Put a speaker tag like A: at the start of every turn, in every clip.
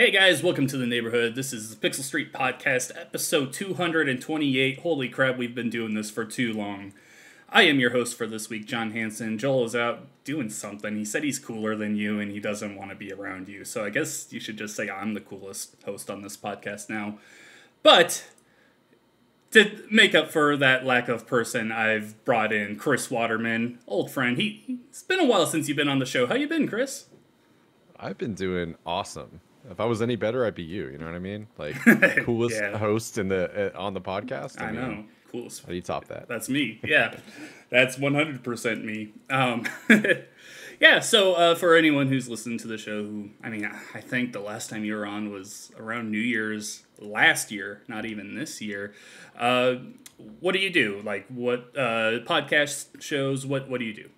A: Hey guys, welcome to the neighborhood. This is the Pixel Street Podcast, episode 228. Holy crap, we've been doing this for too long. I am your host for this week, John Hansen. Joel is out doing something. He said he's cooler than you and he doesn't want to be around you. So I guess you should just say I'm the coolest host on this podcast now. But to make up for that lack of person, I've brought in Chris Waterman, old friend. He, it's been a while since you've been on the show. How you been, Chris?
B: I've been doing awesome. If I was any better, I'd be you. You know what I mean? Like coolest
A: Yeah.
B: host in the uh, on the podcast.
A: I
B: mean,
A: know. Coolest
B: How do you top that?
A: That's me. Yeah, that's 100% me. Um, yeah, so uh, for anyone who's listened to the show, who, I mean, I think the last time you were on was around New Year's last year, not even this year. Uh, what do you do? Like, what uh, podcast shows? What What do you do?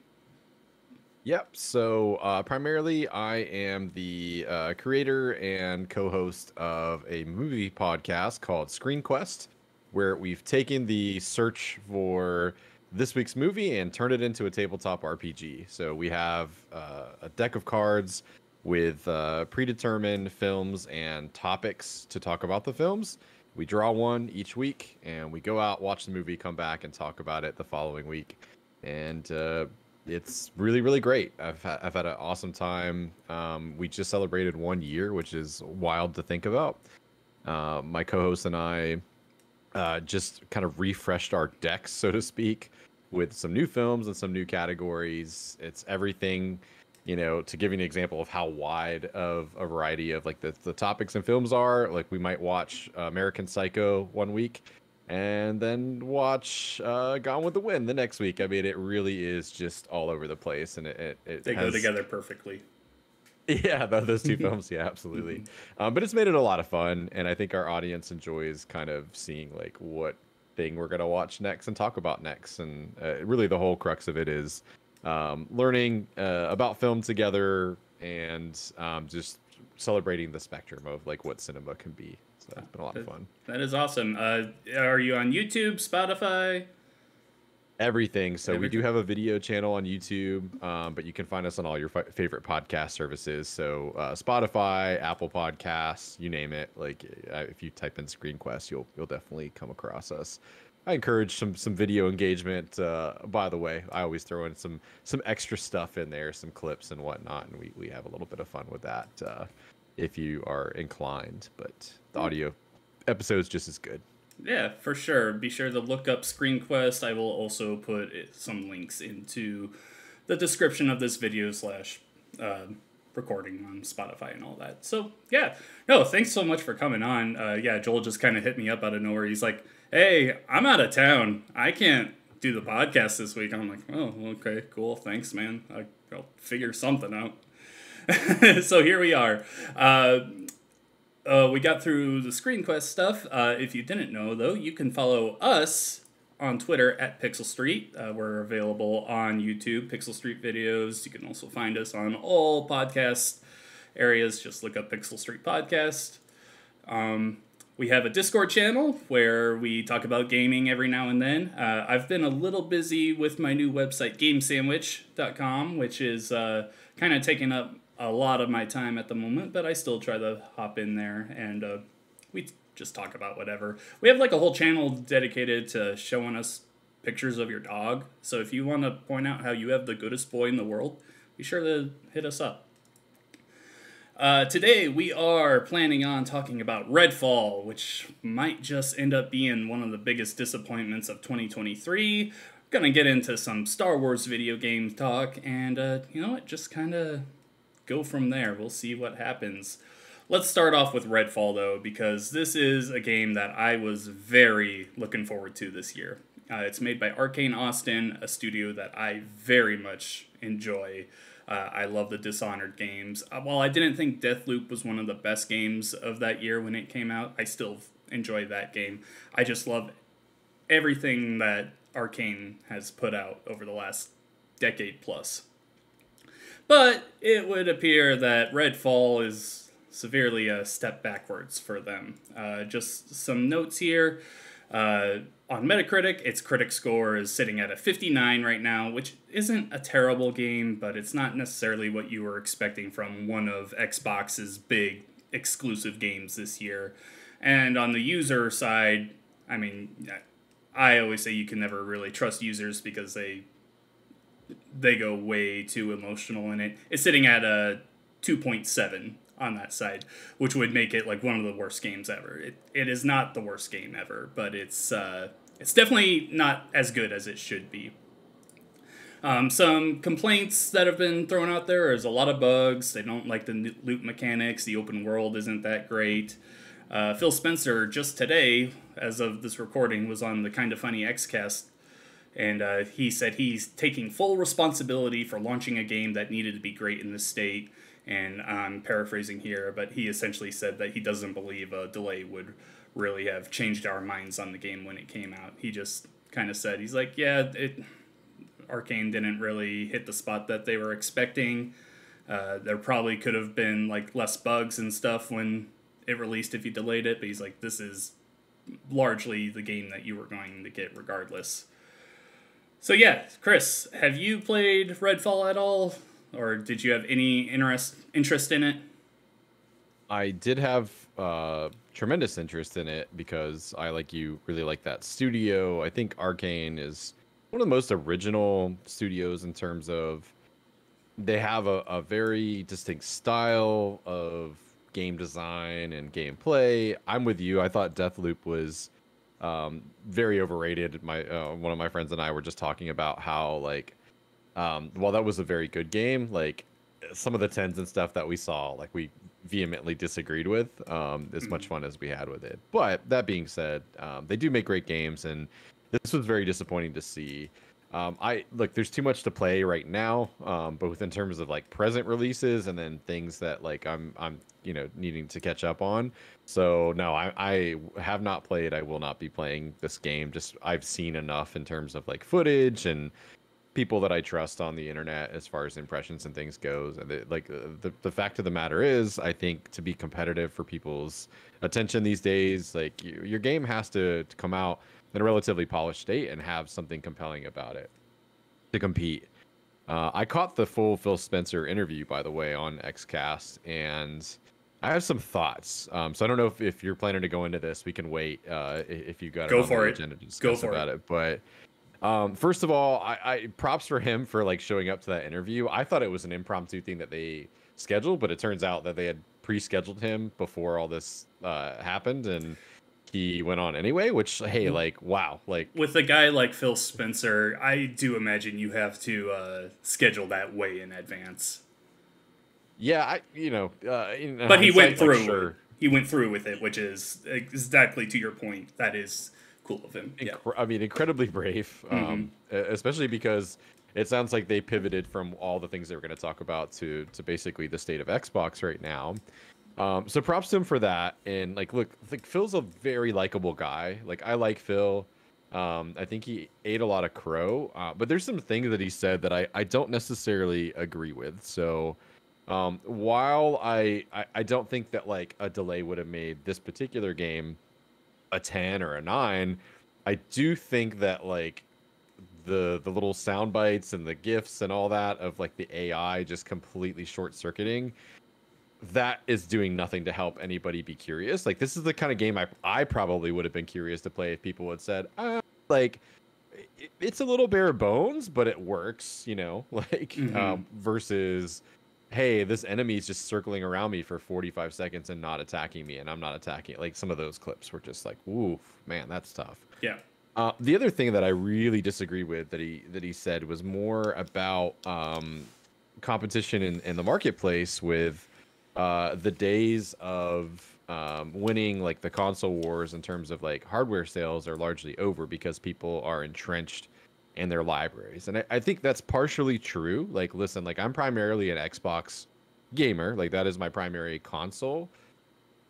B: Yep. So uh, primarily, I am the uh, creator and co-host of a movie podcast called Screen Quest, where we've taken the search for this week's movie and turned it into a tabletop RPG. So we have uh, a deck of cards with uh, predetermined films and topics to talk about the films. We draw one each week, and we go out, watch the movie, come back, and talk about it the following week. And uh, it's really, really great. I've ha- I've had an awesome time. Um, we just celebrated one year, which is wild to think about. Uh, my co-host and I uh, just kind of refreshed our decks, so to speak, with some new films and some new categories. It's everything, you know, to give you an example of how wide of a variety of like the, the topics and films are. Like we might watch American Psycho one week and then watch uh, Gone with the Wind the next week. I mean, it really is just all over the place, and it it, it
A: They go together perfectly.
B: yeah, those two films, yeah, absolutely. Um, but it's made it a lot of fun, and I think our audience enjoys kind of seeing like what thing we're gonna watch next and talk about next. And uh, really, the whole crux of it is um, learning uh, about film together and um, just celebrating the spectrum of like what cinema can be. So it's been a lot of fun.
A: That is awesome. Uh, are you on YouTube, Spotify?
B: Everything. So we do have a video channel on YouTube, um, but you can find us on all your fi- favorite podcast services. So uh, Spotify, Apple Podcasts, you name it. Like uh, if you type in Screen Quest, you'll you'll definitely come across us. I encourage some some video engagement. Uh, by the way, I always throw in some some extra stuff in there, some clips and whatnot, and we we have a little bit of fun with that uh, if you are inclined. But the audio episode is just as good.
A: Yeah, for sure. Be sure to look up ScreenQuest. I will also put some links into the description of this video slash uh, recording on Spotify and all that. So yeah, no, thanks so much for coming on. Uh, yeah, Joel just kind of hit me up out of nowhere. He's like, "Hey, I'm out of town. I can't do the podcast this week." I'm like, "Oh, okay, cool. Thanks, man. I'll figure something out." so here we are. Uh, uh, we got through the Screen Quest stuff. Uh, if you didn't know, though, you can follow us on Twitter at Pixel Street. Uh, we're available on YouTube, Pixel Street videos. You can also find us on all podcast areas. Just look up Pixel Street Podcast. Um, we have a Discord channel where we talk about gaming every now and then. Uh, I've been a little busy with my new website, GameSandwich.com, which is uh, kind of taking up a lot of my time at the moment, but I still try to hop in there and uh, we just talk about whatever. We have like a whole channel dedicated to showing us pictures of your dog. So if you want to point out how you have the goodest boy in the world, be sure to hit us up. Uh, today we are planning on talking about Redfall, which might just end up being one of the biggest disappointments of 2023. Gonna get into some Star Wars video game talk, and uh, you know what? Just kind of go from there. We'll see what happens. Let's start off with Redfall though, because this is a game that I was very looking forward to this year. Uh, it's made by Arkane Austin, a studio that I very much enjoy. Uh, I love the Dishonored games. Uh, while I didn't think Deathloop was one of the best games of that year when it came out, I still enjoy that game. I just love everything that Arkane has put out over the last decade plus. But it would appear that Redfall is severely a step backwards for them. Uh, just some notes here. Uh, on Metacritic, its critic score is sitting at a 59 right now, which isn't a terrible game, but it's not necessarily what you were expecting from one of Xbox's big exclusive games this year. And on the user side, I mean, I always say you can never really trust users because they they go way too emotional in it. It's sitting at a 2.7 on that side, which would make it like one of the worst games ever. It, it is not the worst game ever, but it's uh, it's definitely not as good as it should be. Um, some complaints that have been thrown out there is a lot of bugs. They don't like the loot mechanics. The open world isn't that great. Uh, Phil Spencer just today, as of this recording, was on the Kind of Funny XCast, and uh, he said he's taking full responsibility for launching a game that needed to be great in the state. And I'm paraphrasing here, but he essentially said that he doesn't believe a delay would really have changed our minds on the game when it came out. He just kind of said he's like, yeah, it Arkane didn't really hit the spot that they were expecting. Uh, there probably could have been like less bugs and stuff when it released if you delayed it, but he's like, this is largely the game that you were going to get regardless. So yeah, Chris, have you played Redfall at all, or did you have any interest interest in it?
B: I did have uh, tremendous interest in it because I, like you, really like that studio. I think Arkane is one of the most original studios in terms of they have a, a very distinct style of game design and gameplay. I'm with you. I thought Deathloop was um, very overrated. My uh, one of my friends and I were just talking about how like um, while that was a very good game, like some of the tens and stuff that we saw, like we vehemently disagreed with. Um, as mm-hmm. much fun as we had with it. But that being said, um, they do make great games, and this was very disappointing to see. Um, I look, there's too much to play right now, um, both in terms of like present releases and then things that like I'm I'm you know needing to catch up on. So no, I I have not played. I will not be playing this game. Just I've seen enough in terms of like footage and people that I trust on the internet as far as impressions and things goes. And like the the fact of the matter is, I think to be competitive for people's attention these days, like you, your game has to, to come out in a relatively polished state and have something compelling about it to compete. Uh, I caught the full Phil Spencer interview, by the way, on XCast, and I have some thoughts. Um, so I don't know if, if you're planning to go into this. We can wait uh, if you got
A: go it for it.
B: agenda to discuss go for about it. it. But um, first of all, I, I props for him for like showing up to that interview. I thought it was an impromptu thing that they scheduled, but it turns out that they had pre-scheduled him before all this uh, happened, and he went on anyway which hey mm-hmm. like wow like
A: with a guy like phil spencer i do imagine you have to uh, schedule that way in advance
B: yeah i you know, uh,
A: but he went through like, sure. he went through with it which is exactly to your point that is cool of him
B: yeah. i mean incredibly brave mm-hmm. um, especially because it sounds like they pivoted from all the things they were going to talk about to to basically the state of xbox right now um, so props to him for that. And like, look, like Phil's a very likable guy. Like I like Phil. Um, I think he ate a lot of crow, uh, but there's some things that he said that I, I don't necessarily agree with. So um, while I, I, I don't think that like a delay would have made this particular game a 10 or a 9, I do think that like the the little sound bites and the gifs and all that of like the AI just completely short circuiting that is doing nothing to help anybody be curious. Like this is the kind of game I I probably would have been curious to play if people had said, uh, like it's a little bare bones, but it works, you know, like mm-hmm. um, versus hey, this enemy is just circling around me for 45 seconds and not attacking me, and I'm not attacking. Like some of those clips were just like, ooh, man, that's tough.
A: Yeah.
B: Uh, the other thing that I really disagree with that he that he said was more about um, competition in, in the marketplace with uh, the days of um, winning like the console wars in terms of like hardware sales are largely over because people are entrenched in their libraries. And I, I think that's partially true. Like, listen, like I'm primarily an Xbox gamer, like that is my primary console,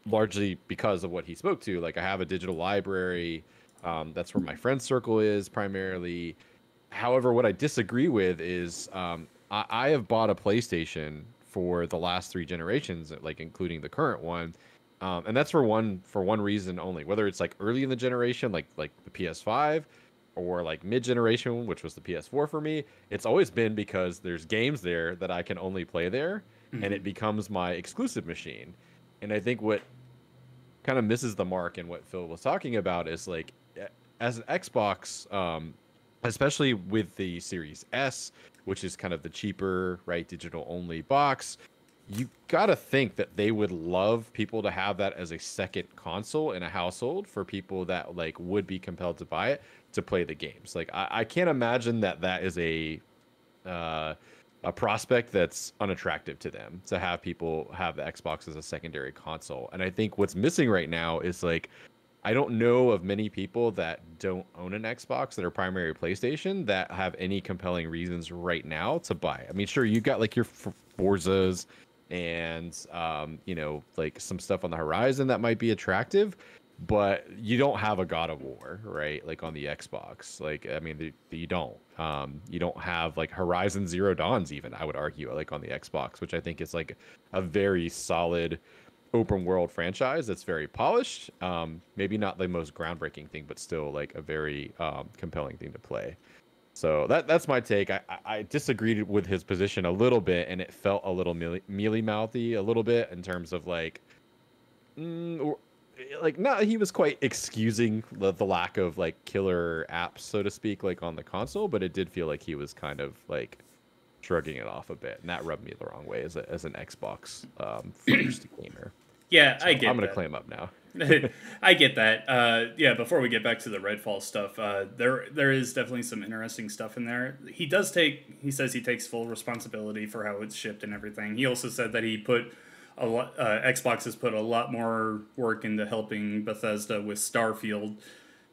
B: largely because of what he spoke to. Like, I have a digital library. Um, that's where my friend circle is primarily. However, what I disagree with is um, I, I have bought a PlayStation for the last three generations, like including the current one. Um, and that's for one for one reason only. Whether it's like early in the generation, like like the PS5, or like mid generation, which was the PS4 for me, it's always been because there's games there that I can only play there, mm-hmm. and it becomes my exclusive machine. And I think what kind of misses the mark and what Phil was talking about is like as an Xbox, um, especially with the Series S, which is kind of the cheaper, right, digital only box, you got to think that they would love people to have that as a second console in a household for people that like would be compelled to buy it to play the games. Like I, I can't imagine that that is a uh, a prospect that's unattractive to them to have people have the Xbox as a secondary console. And I think what's missing right now is like I don't know of many people that don't own an Xbox that are primary PlayStation that have any compelling reasons right now to buy. I mean, sure, you've got like your Forzas and um, you know, like some stuff on the horizon that might be attractive, but you don't have a God of War, right? Like on the Xbox. Like I mean, the, the, you don't. Um, you don't have like Horizon Zero Dawns even. I would argue like on the Xbox, which I think is like a very solid open world franchise that's very polished. Um, maybe not the most groundbreaking thing, but still like a very um, compelling thing to play. So that that's my take. I, I disagreed with his position a little bit, and it felt a little mealy, mouthy a little bit in terms of like, mm, or, like not he was quite excusing the, the lack of like killer apps, so to speak, like on the console, but it did feel like he was kind of like shrugging it off a bit, and that rubbed me the wrong way as a, as an Xbox um, first gamer.
A: Yeah, so I get.
B: I'm gonna
A: that.
B: claim up now.
A: I get that. Uh, yeah, before we get back to the Redfall stuff, uh, there there is definitely some interesting stuff in there. He does take. He says he takes full responsibility for how it's shipped and everything. He also said that he put a lot. Uh, Xbox has put a lot more work into helping Bethesda with Starfield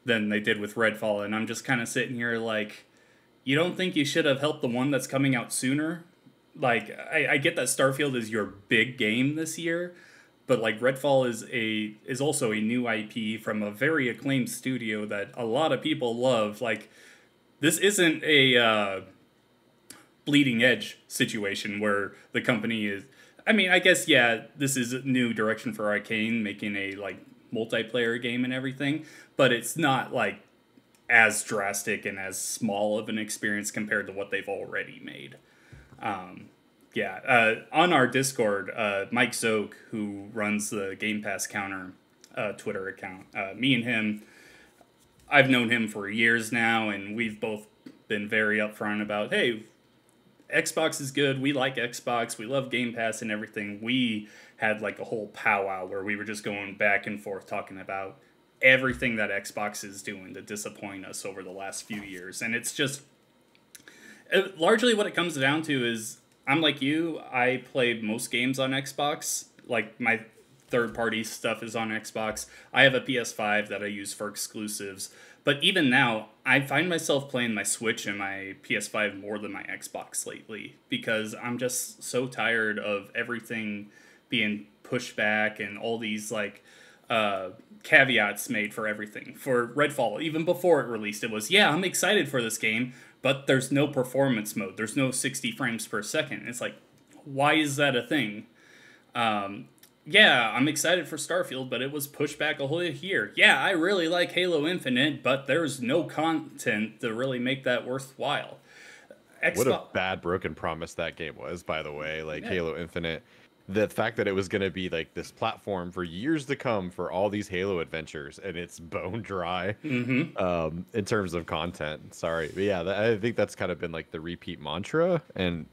A: than they did with Redfall, and I'm just kind of sitting here like, you don't think you should have helped the one that's coming out sooner? Like, I, I get that Starfield is your big game this year but like Redfall is a is also a new IP from a very acclaimed studio that a lot of people love. Like this isn't a uh, bleeding edge situation where the company is. I mean, I guess yeah, this is a new direction for Arkane, making a like multiplayer game and everything, but it's not like as drastic and as small of an experience compared to what they've already made. Um, yeah, uh, on our Discord, uh, Mike Zoke, who runs the Game Pass Counter uh, Twitter account, uh, me and him, I've known him for years now, and we've both been very upfront about, hey, Xbox is good. We like Xbox. We love Game Pass and everything. We had like a whole powwow where we were just going back and forth talking about everything that Xbox is doing to disappoint us over the last few years. And it's just uh, largely what it comes down to is I'm like you. I play most games on Xbox. Like my third party stuff is on Xbox. I have a PS5 that I use for exclusives. But even now, I find myself playing my Switch and my PS5 more than my Xbox lately because I'm just so tired of everything being pushed back and all these like uh, caveats made for everything. For Redfall, even before it released, it was, yeah, I'm excited for this game, but there's no performance mode. There's no 60 frames per second. It's like, why is that a thing? Um, yeah, I'm excited for Starfield, but it was pushed back a whole year. Yeah, I really like Halo Infinite, but there's no content to really make that worthwhile.
B: Xbox- what a bad broken promise that game was, by the way. Like yeah. Halo Infinite the fact that it was going to be like this platform for years to come for all these Halo adventures, and it's bone dry
A: mm-hmm.
B: um, in terms of content. Sorry, but yeah, I think that's kind of been like the repeat mantra. And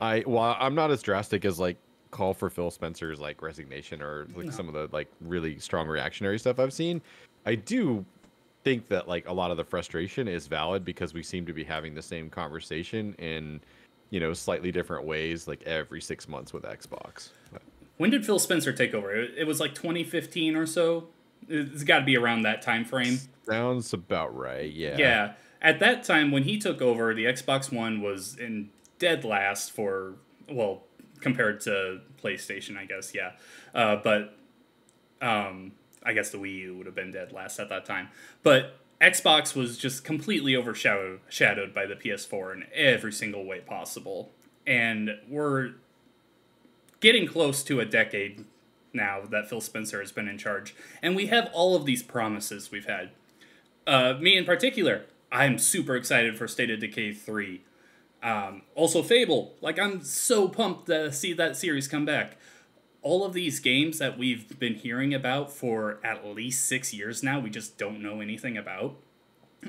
B: I, while I'm not as drastic as like call for Phil Spencer's like resignation or like no. some of the like really strong reactionary stuff I've seen, I do think that like a lot of the frustration is valid because we seem to be having the same conversation in you know, slightly different ways, like every six months with Xbox.
A: When did Phil Spencer take over? It was like 2015 or so. It's got to be around that time frame.
B: Sounds about right. Yeah.
A: Yeah. At that time, when he took over, the Xbox One was in dead last for well, compared to PlayStation, I guess. Yeah. Uh, but um, I guess the Wii U would have been dead last at that time. But Xbox was just completely overshadowed shadowed by the PS4 in every single way possible. And we're getting close to a decade now that Phil Spencer has been in charge. And we have all of these promises we've had. Uh, me in particular, I'm super excited for State of Decay 3. Um, also, Fable. Like, I'm so pumped to see that series come back. all of these games that we've been hearing about for at least six years now, we just don't know anything about.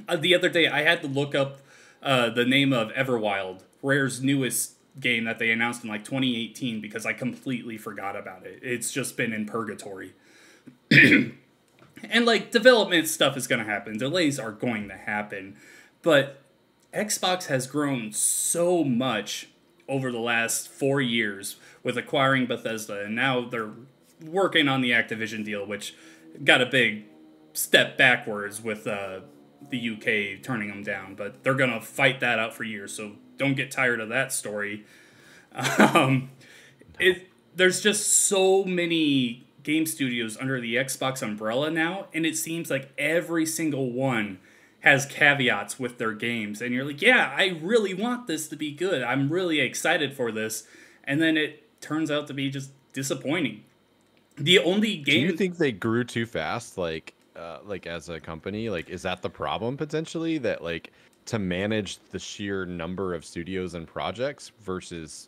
A: Uh, the other day, I had to look up uh, the name of Everwild, Rare's newest game that they announced in like 2018 because I completely forgot about it. It's just been in purgatory. and like development stuff is going to happen, delays are going to happen, but Xbox has grown so much over the last four years with acquiring Bethesda, and now they're working on the Activision deal, which got a big step backwards with uh, the UK turning them down. But they're gonna fight that out for years, so don't get tired of that story. Um, it there's just so many game studios under the Xbox umbrella now, and it seems like every single one has caveats with their games and you're like yeah i really want this to be good. I'm really excited for this. And then it turns out to be just disappointing. The only game
B: do you think they grew too fast like uh, like as a company? Like is that the problem potentially that like to manage the sheer number of studios and projects versus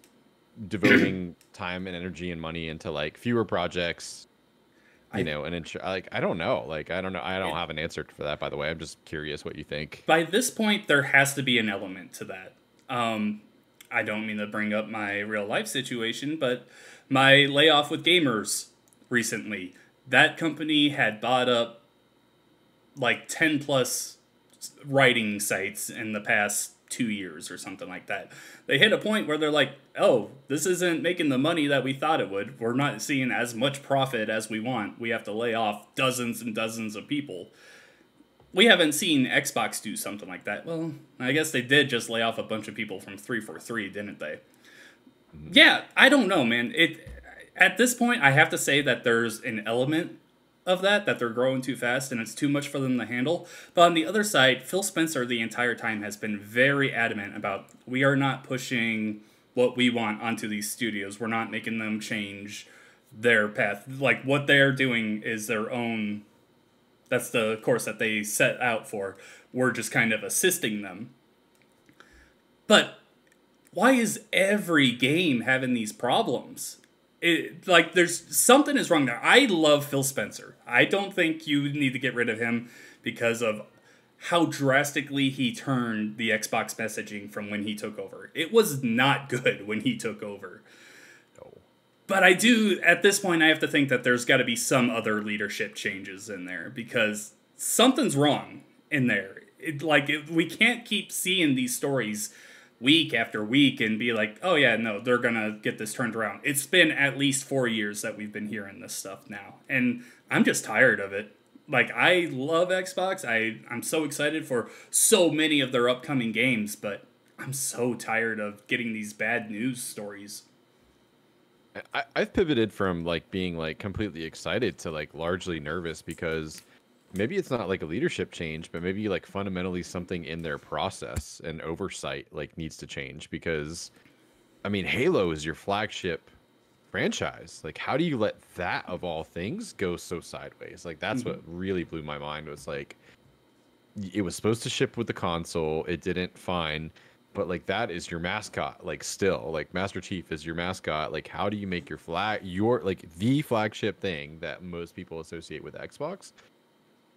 B: devoting time and energy and money into like fewer projects you I, know, and ensure like I don't know, like I don't know, I don't have an answer for that. By the way, I'm just curious what you think.
A: By this point, there has to be an element to that. Um, I don't mean to bring up my real life situation, but my layoff with Gamurs recently, that company had bought up like ten plus writing sites in the past two years or something like that. They hit a point where they're like, oh, this isn't making the money that we thought it would. We're not seeing as much profit as we want. We have to lay off dozens and dozens of people. We haven't seen Xbox do something like that. Well, I guess they did just lay off a bunch of people from 343, didn't they? Mm-hmm. Yeah, I don't know, man. It at this point I have to say that there's an element of that that they're growing too fast and it's too much for them to handle. But on the other side, Phil Spencer the entire time has been very adamant about we are not pushing what we want onto these studios. We're not making them change their path. Like what they're doing is their own that's the course that they set out for. We're just kind of assisting them. But why is every game having these problems? it, like there's something is wrong there. I love Phil Spencer. I don't think you need to get rid of him because of how drastically he turned the Xbox messaging from when he took over. It was not good when he took over. No. But I do at this point I have to think that there's got to be some other leadership changes in there because something's wrong in there. It, like it, we can't keep seeing these stories week after week and be like, oh yeah, no, they're gonna get this turned around. It's been at least four years that we've been hearing this stuff now, and I'm just tired of it. Like I love Xbox. I I'm so excited for so many of their upcoming games, but I'm so tired of getting these bad news stories.
B: I, I've pivoted from like being like completely excited to like largely nervous because maybe it's not like a leadership change, but maybe like fundamentally something in their process and oversight like needs to change because I mean Halo is your flagship franchise. Like how do you let that of all things go so sideways? Like that's mm-hmm. what really blew my mind was like it was supposed to ship with the console, it didn't fine, but like that is your mascot like still like Master Chief is your mascot. Like how do you make your flag your like the flagship thing that most people associate with Xbox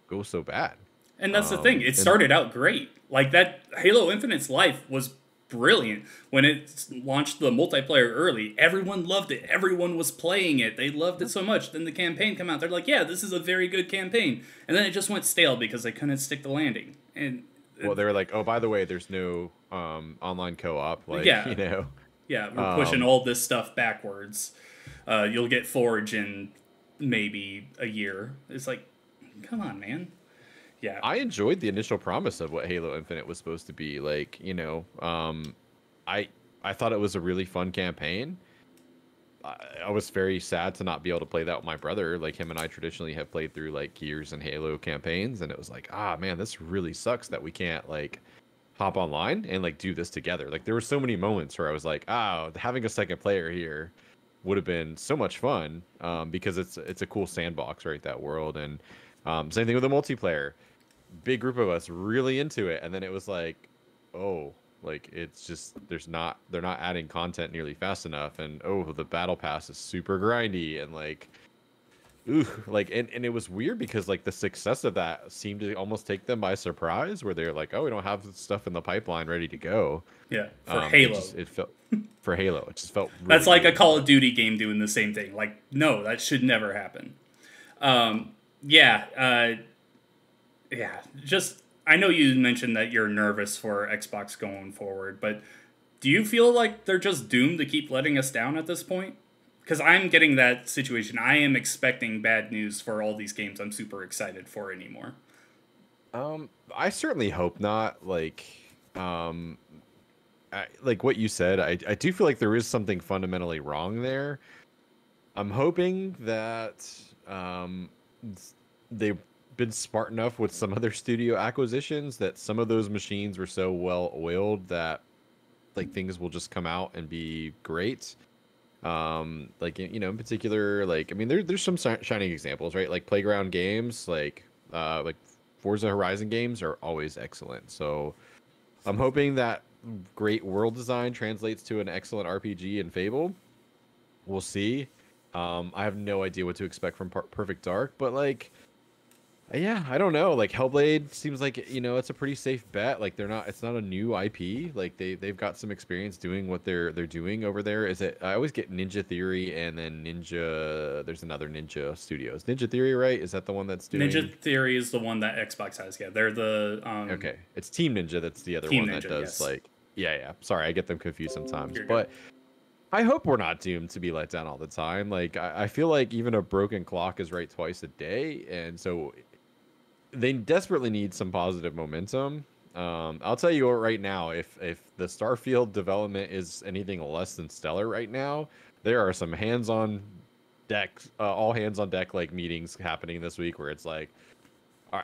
B: go so bad.
A: And that's um, the thing. It started out great. Like that Halo Infinite's life was brilliant when it launched the multiplayer early. Everyone loved it. Everyone was playing it. They loved it so much. Then the campaign come out. They're like, "Yeah, this is a very good campaign." And then it just went stale because they couldn't stick the landing. And
B: well, they were like, "Oh, by the way, there's no um, online co-op." Like, yeah, you know,
A: yeah, we're um, pushing all this stuff backwards. Uh, you'll get Forge in maybe a year. It's like, come on, man. Yeah.
B: I enjoyed the initial promise of what Halo Infinite was supposed to be. Like, you know, um, I I thought it was a really fun campaign. I, I was very sad to not be able to play that with my brother. Like him and I traditionally have played through like Gears and Halo campaigns, and it was like, ah, man, this really sucks that we can't like hop online and like do this together. Like there were so many moments where I was like, oh, having a second player here would have been so much fun um, because it's it's a cool sandbox, right? That world and um, same thing with the multiplayer. Big group of us really into it, and then it was like, oh, Like it's just there's not they're not adding content nearly fast enough, and oh the battle pass is super grindy and like. Ooh, like and, and it was weird because like the success of that seemed to almost take them by surprise where they're like oh we don't have stuff in the pipeline ready to go
A: yeah for um, halo
B: it, just, it, felt for halo it just felt
A: really that's like weird. a call of duty game doing the same thing like no that should never happen um yeah uh yeah just I know you mentioned that you're nervous for Xbox going forward, but do you feel like they're just doomed to keep letting us down at this point? Because I'm getting that situation. I am expecting bad news for all these games I'm super excited for anymore.
B: Um, I certainly hope not. Like, um, I, like what you said, I, I do feel like there is something fundamentally wrong there. I'm hoping that um, they been smart enough with some other studio acquisitions that some of those machines were so well oiled that like things will just come out and be great. Um, like you know, in particular, like I mean, there there's some shining examples, right? Like Playground games, like uh, like Forza Horizon games are always excellent. So I'm hoping that great world design translates to an excellent RPG in Fable. We'll see. Um, I have no idea what to expect from Perfect Dark, but like yeah, I don't know. Like Hellblade seems like you know it's a pretty safe bet. Like they're not. It's not a new IP. Like they they've got some experience doing what they're they're doing over there. Is it? I always get Ninja Theory and then Ninja. There's another Ninja Studios. Ninja Theory, right? Is that the one that's doing?
A: Ninja Theory is the one that Xbox has. Yeah, they're the. Um,
B: okay, it's Team Ninja. That's the other Team one Ninja, that does yes. like. Yeah, yeah. Sorry, I get them confused sometimes, You're but. Good. I hope we're not doomed to be let down all the time. Like I, I, feel like even a broken clock is right twice a day, and so they desperately need some positive momentum. Um, I'll tell you what, right now, if if the Starfield development is anything less than stellar right now, there are some hands-on deck, uh, all hands on deck like meetings happening this week where it's like,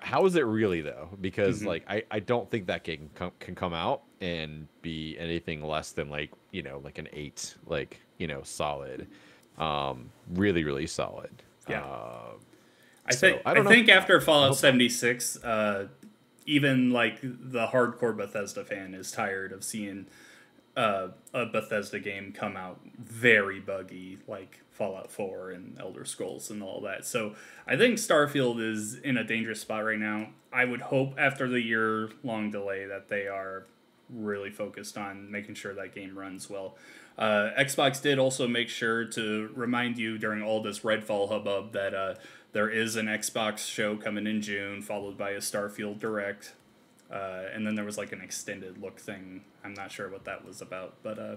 B: how is it really though? Because mm-hmm. like I, I don't think that game can, can come out and be anything less than like you know like an eight, like you know solid, um, really really solid.
A: Yeah. Uh, I think I, I think after Fallout 76, uh, even like the hardcore Bethesda fan is tired of seeing uh, a Bethesda game come out very buggy, like Fallout 4 and Elder Scrolls and all that. So I think Starfield is in a dangerous spot right now. I would hope after the year long delay that they are really focused on making sure that game runs well. Uh, Xbox did also make sure to remind you during all this Redfall hubbub that uh, there is an Xbox show coming in June, followed by a Starfield Direct. Uh, and then there was like an extended look thing. I'm not sure what that was about, but uh,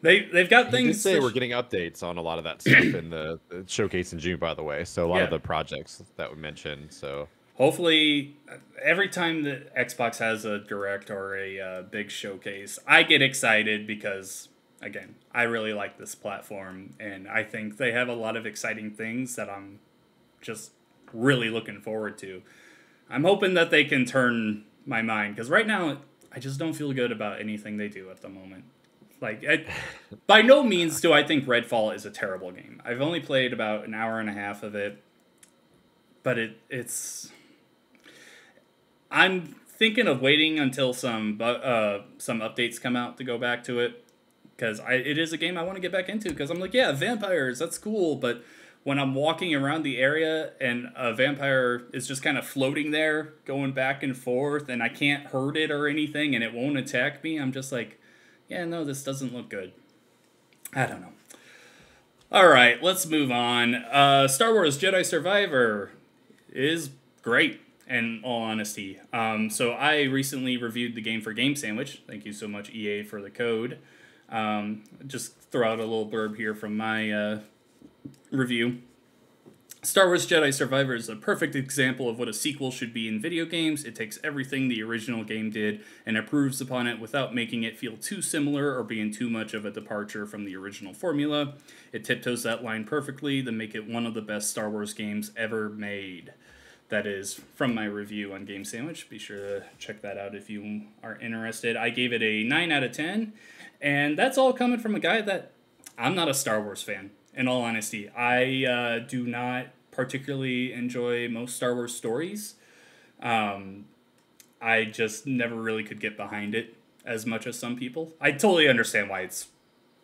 A: they they've got things. Did
B: say we're getting updates on a lot of that stuff in the, the, showcase in June, by the way. So a lot yeah. of the projects that we mentioned. So
A: hopefully, every time that Xbox has a direct or a uh, big showcase, I get excited because again, I really like this platform, and I think they have a lot of exciting things that I'm just really looking forward to. I'm hoping that they can turn my mind because right now I just don't feel good about anything they do at the moment. Like, I, by no means do I think Redfall is a terrible game. I've only played about an hour and a half of it, but it it's. I'm thinking of waiting until some uh some updates come out to go back to it because I it is a game I want to get back into because I'm like yeah vampires that's cool but when I'm walking around the area and a vampire is just kind of floating there, going back and forth, and I can't hurt it or anything, and it won't attack me, I'm just like, yeah, no, this doesn't look good. I don't know. All right, let's move on. Uh, Star Wars Jedi Survivor is great, in all honesty. Um, so I recently reviewed the game for Game Sandwich. Thank you so much, EA, for the code. Um, just throw out a little blurb here from my uh, review. Star Wars Jedi Survivor is a perfect example of what a sequel should be in video games. It takes everything the original game did and improves upon it without making it feel too similar or being too much of a departure from the original formula. It tiptoes that line perfectly to make it one of the best Star Wars games ever made. That is from my review on Game Sandwich. Be sure to check that out if you are interested. I gave it a 9 out of 10, and that's all coming from a guy that I'm not a Star Wars fan in all honesty. I uh, do not particularly enjoy most Star Wars stories. Um, I just never really could get behind it. as much as some people. I totally understand why it's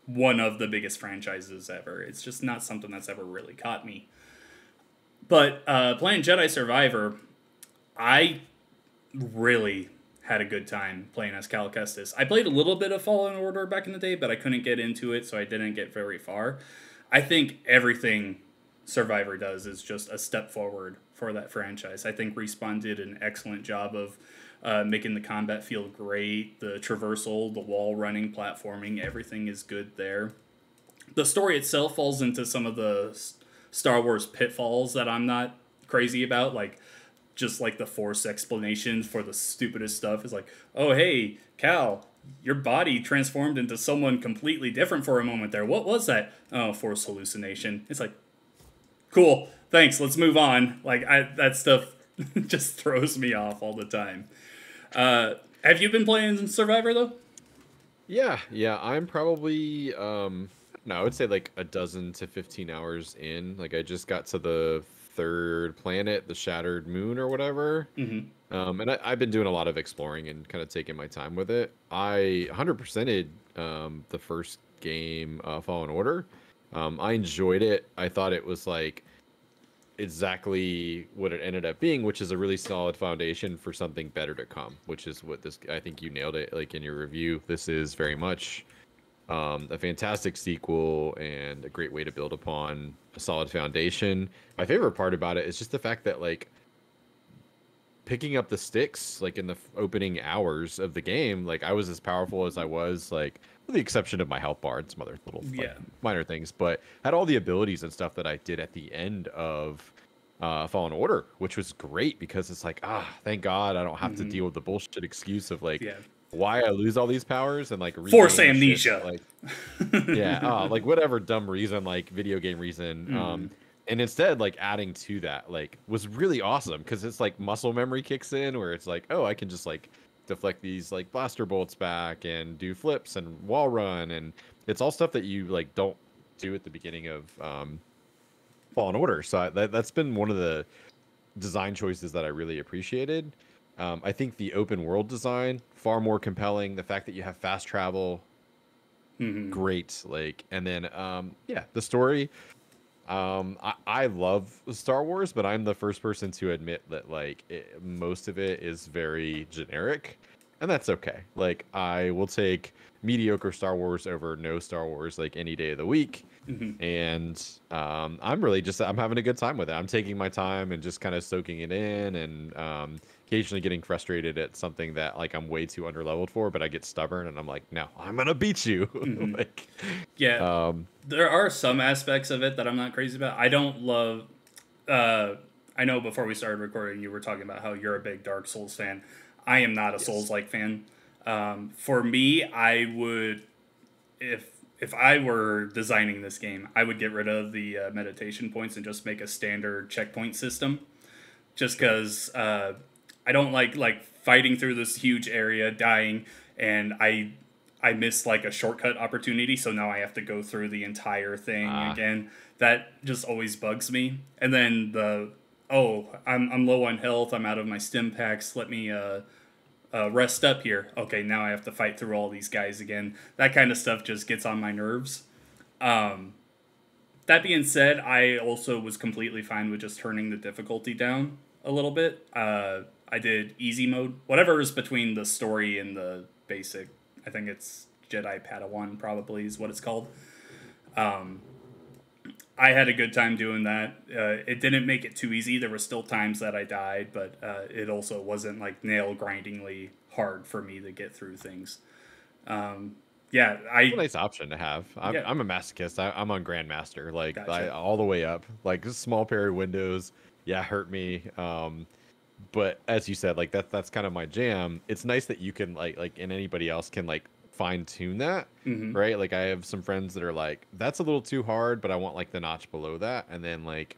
A: one of the biggest franchises ever. It's just not something that's ever really caught me. But uh, playing Jedi Survivor, I really had a good time playing as Cal Kestis. I played a little bit of Fallen Order back in the day, but I couldn't get into it, so I didn't get very far. I think everything Survivor does is just a step forward for that franchise. I think Respawn did an excellent job of uh, making the combat feel great. The traversal, the wall running, platforming, everything is good there. The story itself falls into some of the Star Wars pitfalls that I'm not crazy about, like just like the force explanations for the stupidest stuff is like, oh hey, Cal, your body transformed into someone completely different for a moment there. What was that? Oh, force hallucination. It's like, cool, thanks, let's move on. Like I that stuff just throws me off all the time. Uh, have you been playing Survivor though?
B: Yeah, yeah, I'm probably um no, I would say like a dozen to 15 hours in. Like I just got to the third planet, the Shattered Moon or whatever. Mm-hmm. Um, and I, have been doing a lot of exploring and kind of taking my time with it. I 100%ed um, the first game, uh, Fallen Order. Um, I enjoyed it. I thought it was like exactly what it ended up being, which is a really solid foundation for something better to come. Which is what this. I think you nailed it. Like in your review, this is very much um, a fantastic sequel and a great way to build upon a solid foundation. My favorite part about it is just the fact that like picking up the sticks like in the opening hours of the game, like I was as powerful as I was, like with the exception of my health bar and some other little yeah. minor things, but had all the abilities and stuff that I did at the end of uh, Fallen Order, which was great because it's like, ah, thank God I don't have mm-hmm. to deal with the bullshit excuse of like, yeah why I lose all these powers and like
A: force amnesia.
B: Shit, like yeah, uh, like whatever dumb reason, like video game reason. Mm. Um, and instead, like adding to that, like was really awesome because it's like muscle memory kicks in where it's like, oh, I can just like deflect these like blaster bolts back and do flips and wall run, and it's all stuff that you like don't do at the beginning of um, Fallen Order. So I, that that's been one of the design choices that I really appreciated. Um, I think the open world design far more compelling. The fact that you have fast travel, mm-hmm. great. Like, and then um, yeah, the story. Um, I, I love Star Wars, but I'm the first person to admit that like it, most of it is very generic, and that's okay. Like, I will take mediocre Star Wars over no Star Wars like any day of the week. Mm-hmm. And um, I'm really just I'm having a good time with it. I'm taking my time and just kind of soaking it in, and um, occasionally getting frustrated at something that like I'm way too underleveled for, but I get stubborn and I'm like, no, I'm gonna beat you. Mm-hmm. like,
A: yeah. Um, there are some aspects of it that I'm not crazy about. I don't love. Uh, I know before we started recording, you were talking about how you're a big Dark Souls fan. I am not a yes. Souls like fan. Um, for me, I would if if I were designing this game, I would get rid of the uh, meditation points and just make a standard checkpoint system. Just because uh, I don't like like fighting through this huge area, dying, and I I missed like a shortcut opportunity, so now I have to go through the entire thing uh. again. That just always bugs me. And then the oh, I'm I'm low on health. I'm out of my stim packs. Let me uh, uh, rest up here. Okay, now I have to fight through all these guys again. That kind of stuff just gets on my nerves. Um, that being said, I also was completely fine with just turning the difficulty down a little bit. Uh, I did easy mode, whatever is between the story and the basic. I think it's Jedi Padawan probably is what it's called. Um, I had a good time doing that. Uh, it didn't make it too easy. There were still times that I died, but uh, it also wasn't like nail grindingly hard for me to get through things. Um, yeah, I
B: nice option to have. I'm, yeah. I'm a masochist. I, am on Grandmaster, like gotcha. I, all the way up. Like small parry windows, yeah, hurt me. Um, but as you said, like that that's kind of my jam. It's nice that you can like like and anybody else can like fine tune that, mm-hmm. right? Like I have some friends that are like, that's a little too hard, but I want like the notch below that, and then like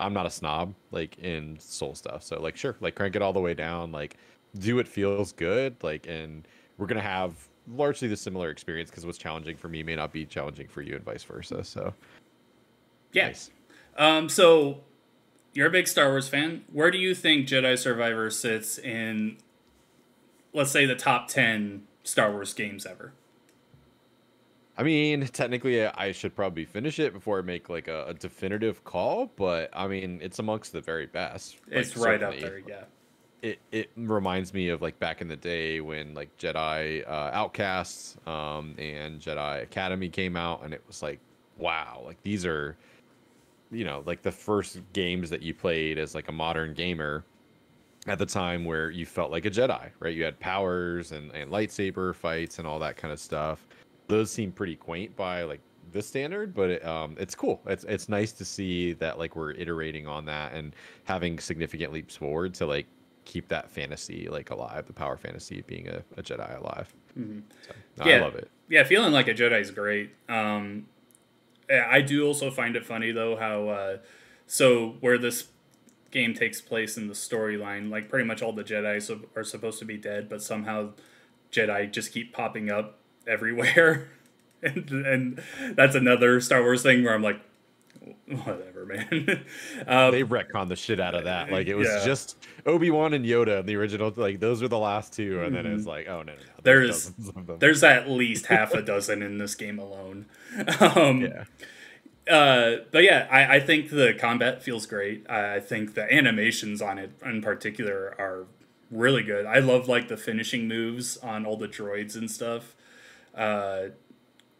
B: I'm not a snob like in soul stuff, so like sure, like crank it all the way down, like do it feels good, like and we're gonna have largely the similar experience because what's challenging for me may not be challenging for you and vice versa. So
A: yes. Nice. Um, so you're a big Star Wars fan. Where do you think Jedi Survivor sits in, let's say, the top 10 Star Wars games ever.
B: I mean, technically, I should probably finish it before I make like a, a definitive call, but I mean, it's amongst the very best. Like,
A: It's right up there, yeah.
B: It it reminds me of like back in the day when like Jedi uh, Outcasts um, and Jedi Academy came out, and it was like, wow, like these are, you know, like the first games that you played as like a modern gamer at the time where you felt like a Jedi, right? You had powers and, and lightsaber fights and all that kind of stuff. Those seem pretty quaint by like the standard, but it, um, it's cool. It's it's nice to see that like we're iterating on that and having significant leaps forward to like keep that fantasy like alive, the power fantasy of being a, a Jedi alive.
A: Mhm.
B: So, no,
A: Yeah.
B: I love it.
A: Yeah, feeling like a Jedi is great. Um, I do also find it funny though how uh, so where this game takes place in the storyline, like pretty much all the Jedi are supposed to be dead, but somehow Jedi just keep popping up everywhere, and and that's another Star Wars thing where I'm like, whatever, man. um,
B: They retcon the shit out of that. Like it was
A: Yeah.
B: just Obi Wan and Yoda in the original. Like those were the last two, and then it's like, oh no, no, no
A: There's-
B: them.
A: there's at least half a dozen in this game alone. Um,
B: yeah.
A: Uh, but yeah, I, I think the combat feels great. I, I think the animations on it in particular are really good. I love like the finishing moves on all the droids and stuff. Uh,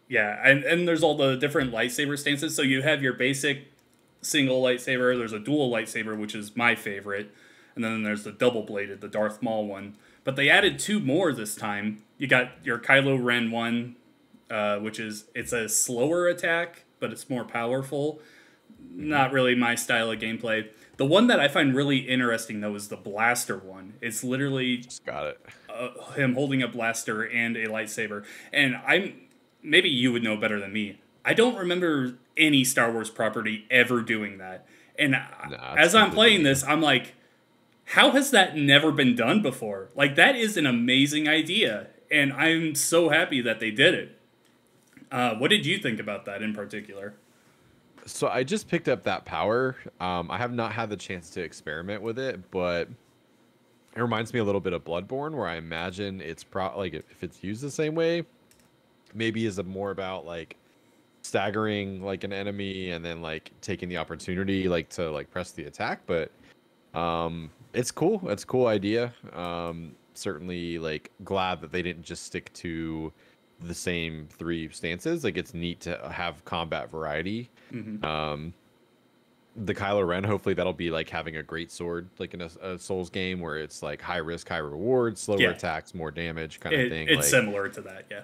A: yeah, and, and there's all the different lightsaber stances. So you have your basic single lightsaber, there's a dual lightsaber, which is my favorite, and then there's the double bladed, the Darth Maul one. But they added two more this time. You got your Kylo Ren one, uh, which is it's a slower attack, but it's more powerful. Not really my style of gameplay. The one that I find really interesting though is the blaster one. It's literally
B: Just got it.
A: uh, him holding a blaster and a lightsaber. And I'm maybe you would know better than me. I don't remember any Star Wars property ever doing that. And
B: Nah,
A: as I'm playing this, I'm like, how has that never been done before? Like that is an amazing idea, and I'm so happy that they did it. Uh, what did you think about that in particular?
B: So I just picked up that power. Um, I have not had the chance to experiment with it, but it reminds me a little bit of Bloodborne, where I imagine it's pro like if it's used the same way, maybe is it more about like staggering like an enemy and then like taking the opportunity like to like press the attack. But um, it's cool. It's a cool idea. Um, certainly like glad that they didn't just stick to the same three stances. Like it's neat to have combat variety.
A: Mhm.
B: Um, the Kylo Ren, hopefully that'll be like having a great sword, like in a, a Souls game where it's like high risk, high reward, slower
A: Yeah.
B: attacks, more damage kind of thing.
A: it's
B: like,
A: similar to that, yeah.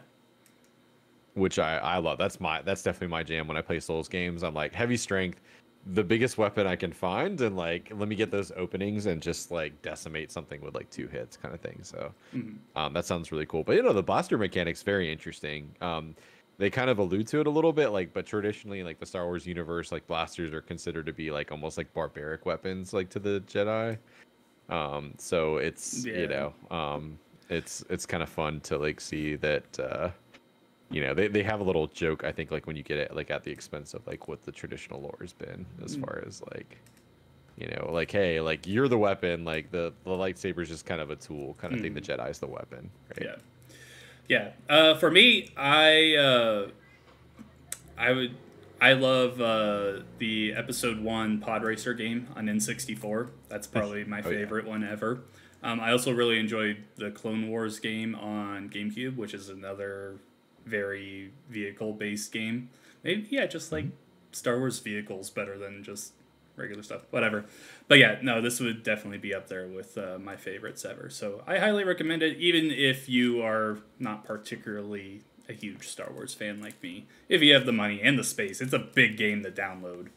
B: Which I, I love. That's my that's definitely my jam when I play Souls games. I'm like heavy strength, the biggest weapon I can find, and like let me get those openings and just like decimate something with like two hits kind of thing. So
A: Mhm.
B: um, that sounds really cool. But you know the blaster mechanic's very interesting. Um, they kind of allude to it a little bit, like but traditionally, like the Star Wars universe, like blasters are considered to be like almost like barbaric weapons, like to the Jedi. Um, so it's
A: Yeah.
B: you know, um, it's it's kind of fun to like see that. Uh, you know they, they have a little joke i think like when you get it like at the expense of like what the traditional lore has been as
A: Mm.
B: far as like you know like hey like you're the weapon like the the lightsaber's just kind of a tool kind of thing the jedi's the weapon right
A: Yeah. Yeah. Uh, for me, I uh, I would I love uh, the episode one pod racer game on N64. That's probably my
B: Oh, yeah.
A: favorite one ever. Um, I also really enjoyed the Clone Wars game on GameCube, which is another very vehicle based game. Maybe yeah, just like Star Wars vehicles better than just regular stuff. Whatever. But yeah, no, this would definitely be up there with uh, my favorites ever. So I highly recommend it, even if you are not particularly a huge Star Wars fan like me. If you have the money and the space, it's a big game to download.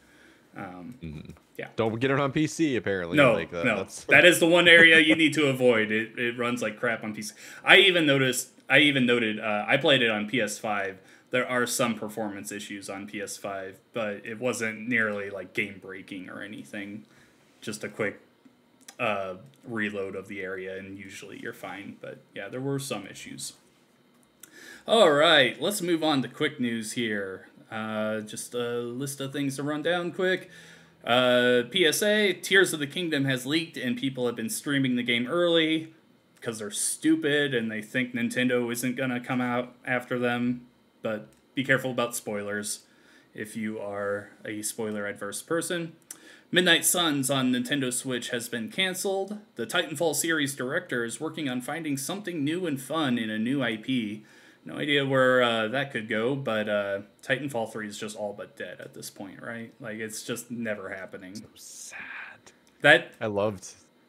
A: Um,
B: don't get it on pc apparently
A: no,
B: like that,
A: no,
B: that's
A: that is the one area you need to avoid. It it runs like crap on PC. I even noticed. I even noted. Uh, I played it on PS5. There are some performance issues on PS5, but it wasn't nearly like game breaking or anything. Just a quick uh, reload of the area, and usually you're fine. But yeah, there were some issues. All right, let's move on to quick news here. Uh, just a list of things to run down quick. Uh, PSA: Tears of the Kingdom has leaked, and people have been streaming the game early. Because they're stupid and they think Nintendo isn't going to come out after them. But be careful about spoilers if you are a spoiler adverse person. Midnight Suns on Nintendo Switch has been canceled. The Titanfall series director is working on finding something new and fun in a new IP. No idea where uh, that could go, but uh, Titanfall 3 is just all but dead at this point, right? Like, it's just never happening.
B: So sad.
A: That,
B: I loved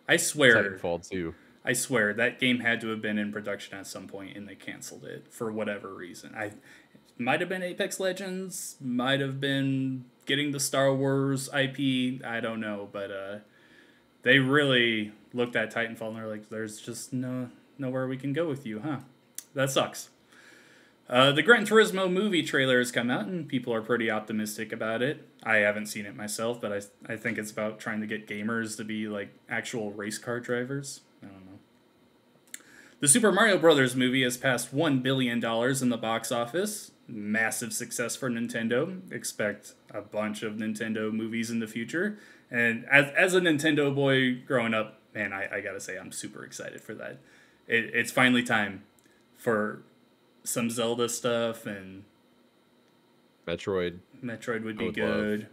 A: I swear,
B: Titanfall 2.
A: I swear, that game had to have been in production at some point and they canceled it for whatever reason. I might have been Apex Legends, might have been getting the Star Wars IP. I don't know, but uh, they really looked at Titanfall and they're like, "There's just no nowhere we can go with you, huh?" That sucks. Uh, the Gran Turismo movie trailer has come out, and people are pretty optimistic about it. I haven't seen it myself, but I, I think it's about trying to get gamers to be like actual race car drivers. I don't know. The Super Mario Brothers movie has passed $1 billion in the box office. Massive success for Nintendo. Expect a bunch of Nintendo movies in the future. And as, as a Nintendo boy growing up, man, I, I gotta say, I'm super excited for that. It, it's finally time for some Zelda stuff, and
B: Metroid.
A: Metroid would be
B: would
A: good.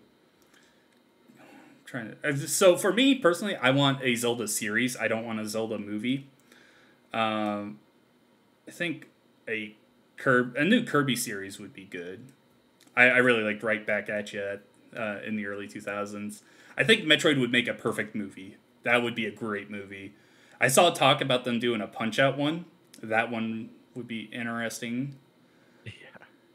A: trying to uh, so for me personally, I want a Zelda series. I don't want a Zelda movie. Um, I think a Kirby, a new Kirby series would be good. I, I really liked Right Back at You uh, in the early two thousands. I think Metroid would make a perfect movie. That would be a great movie. I saw talk about them doing a Punch Out one. That one would be interesting.
B: Yeah.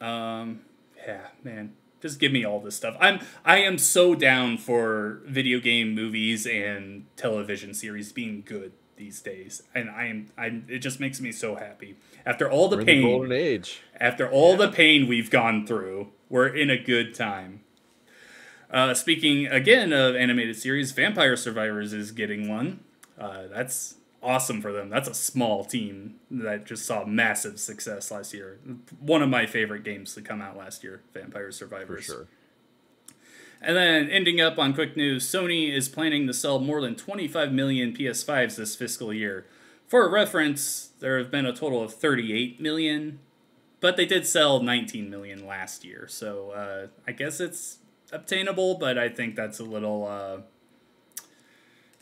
A: Um, yeah, man, just give me all this stuff. I'm I am so down for video game movies and television series being good these days, and I am I. It just makes me so happy after all the
B: We're in the
A: pain.
B: golden age.
A: After all the pain we've gone through, we're in a good time. Uh, speaking again of animated series, Vampire Survivors is getting one. Uh, that's awesome for them. That's a small team that just saw massive success last year. One of my favorite games to come out last year, Vampire
B: For
A: Survivors.
B: sure.
A: And then ending up on quick news, Sony is planning to sell more than 25 million PS5s this fiscal year. For reference, there have been a total of 38 million, but they did sell 19 million last year. So uh, I guess it's obtainable, but I think that's a little. Uh,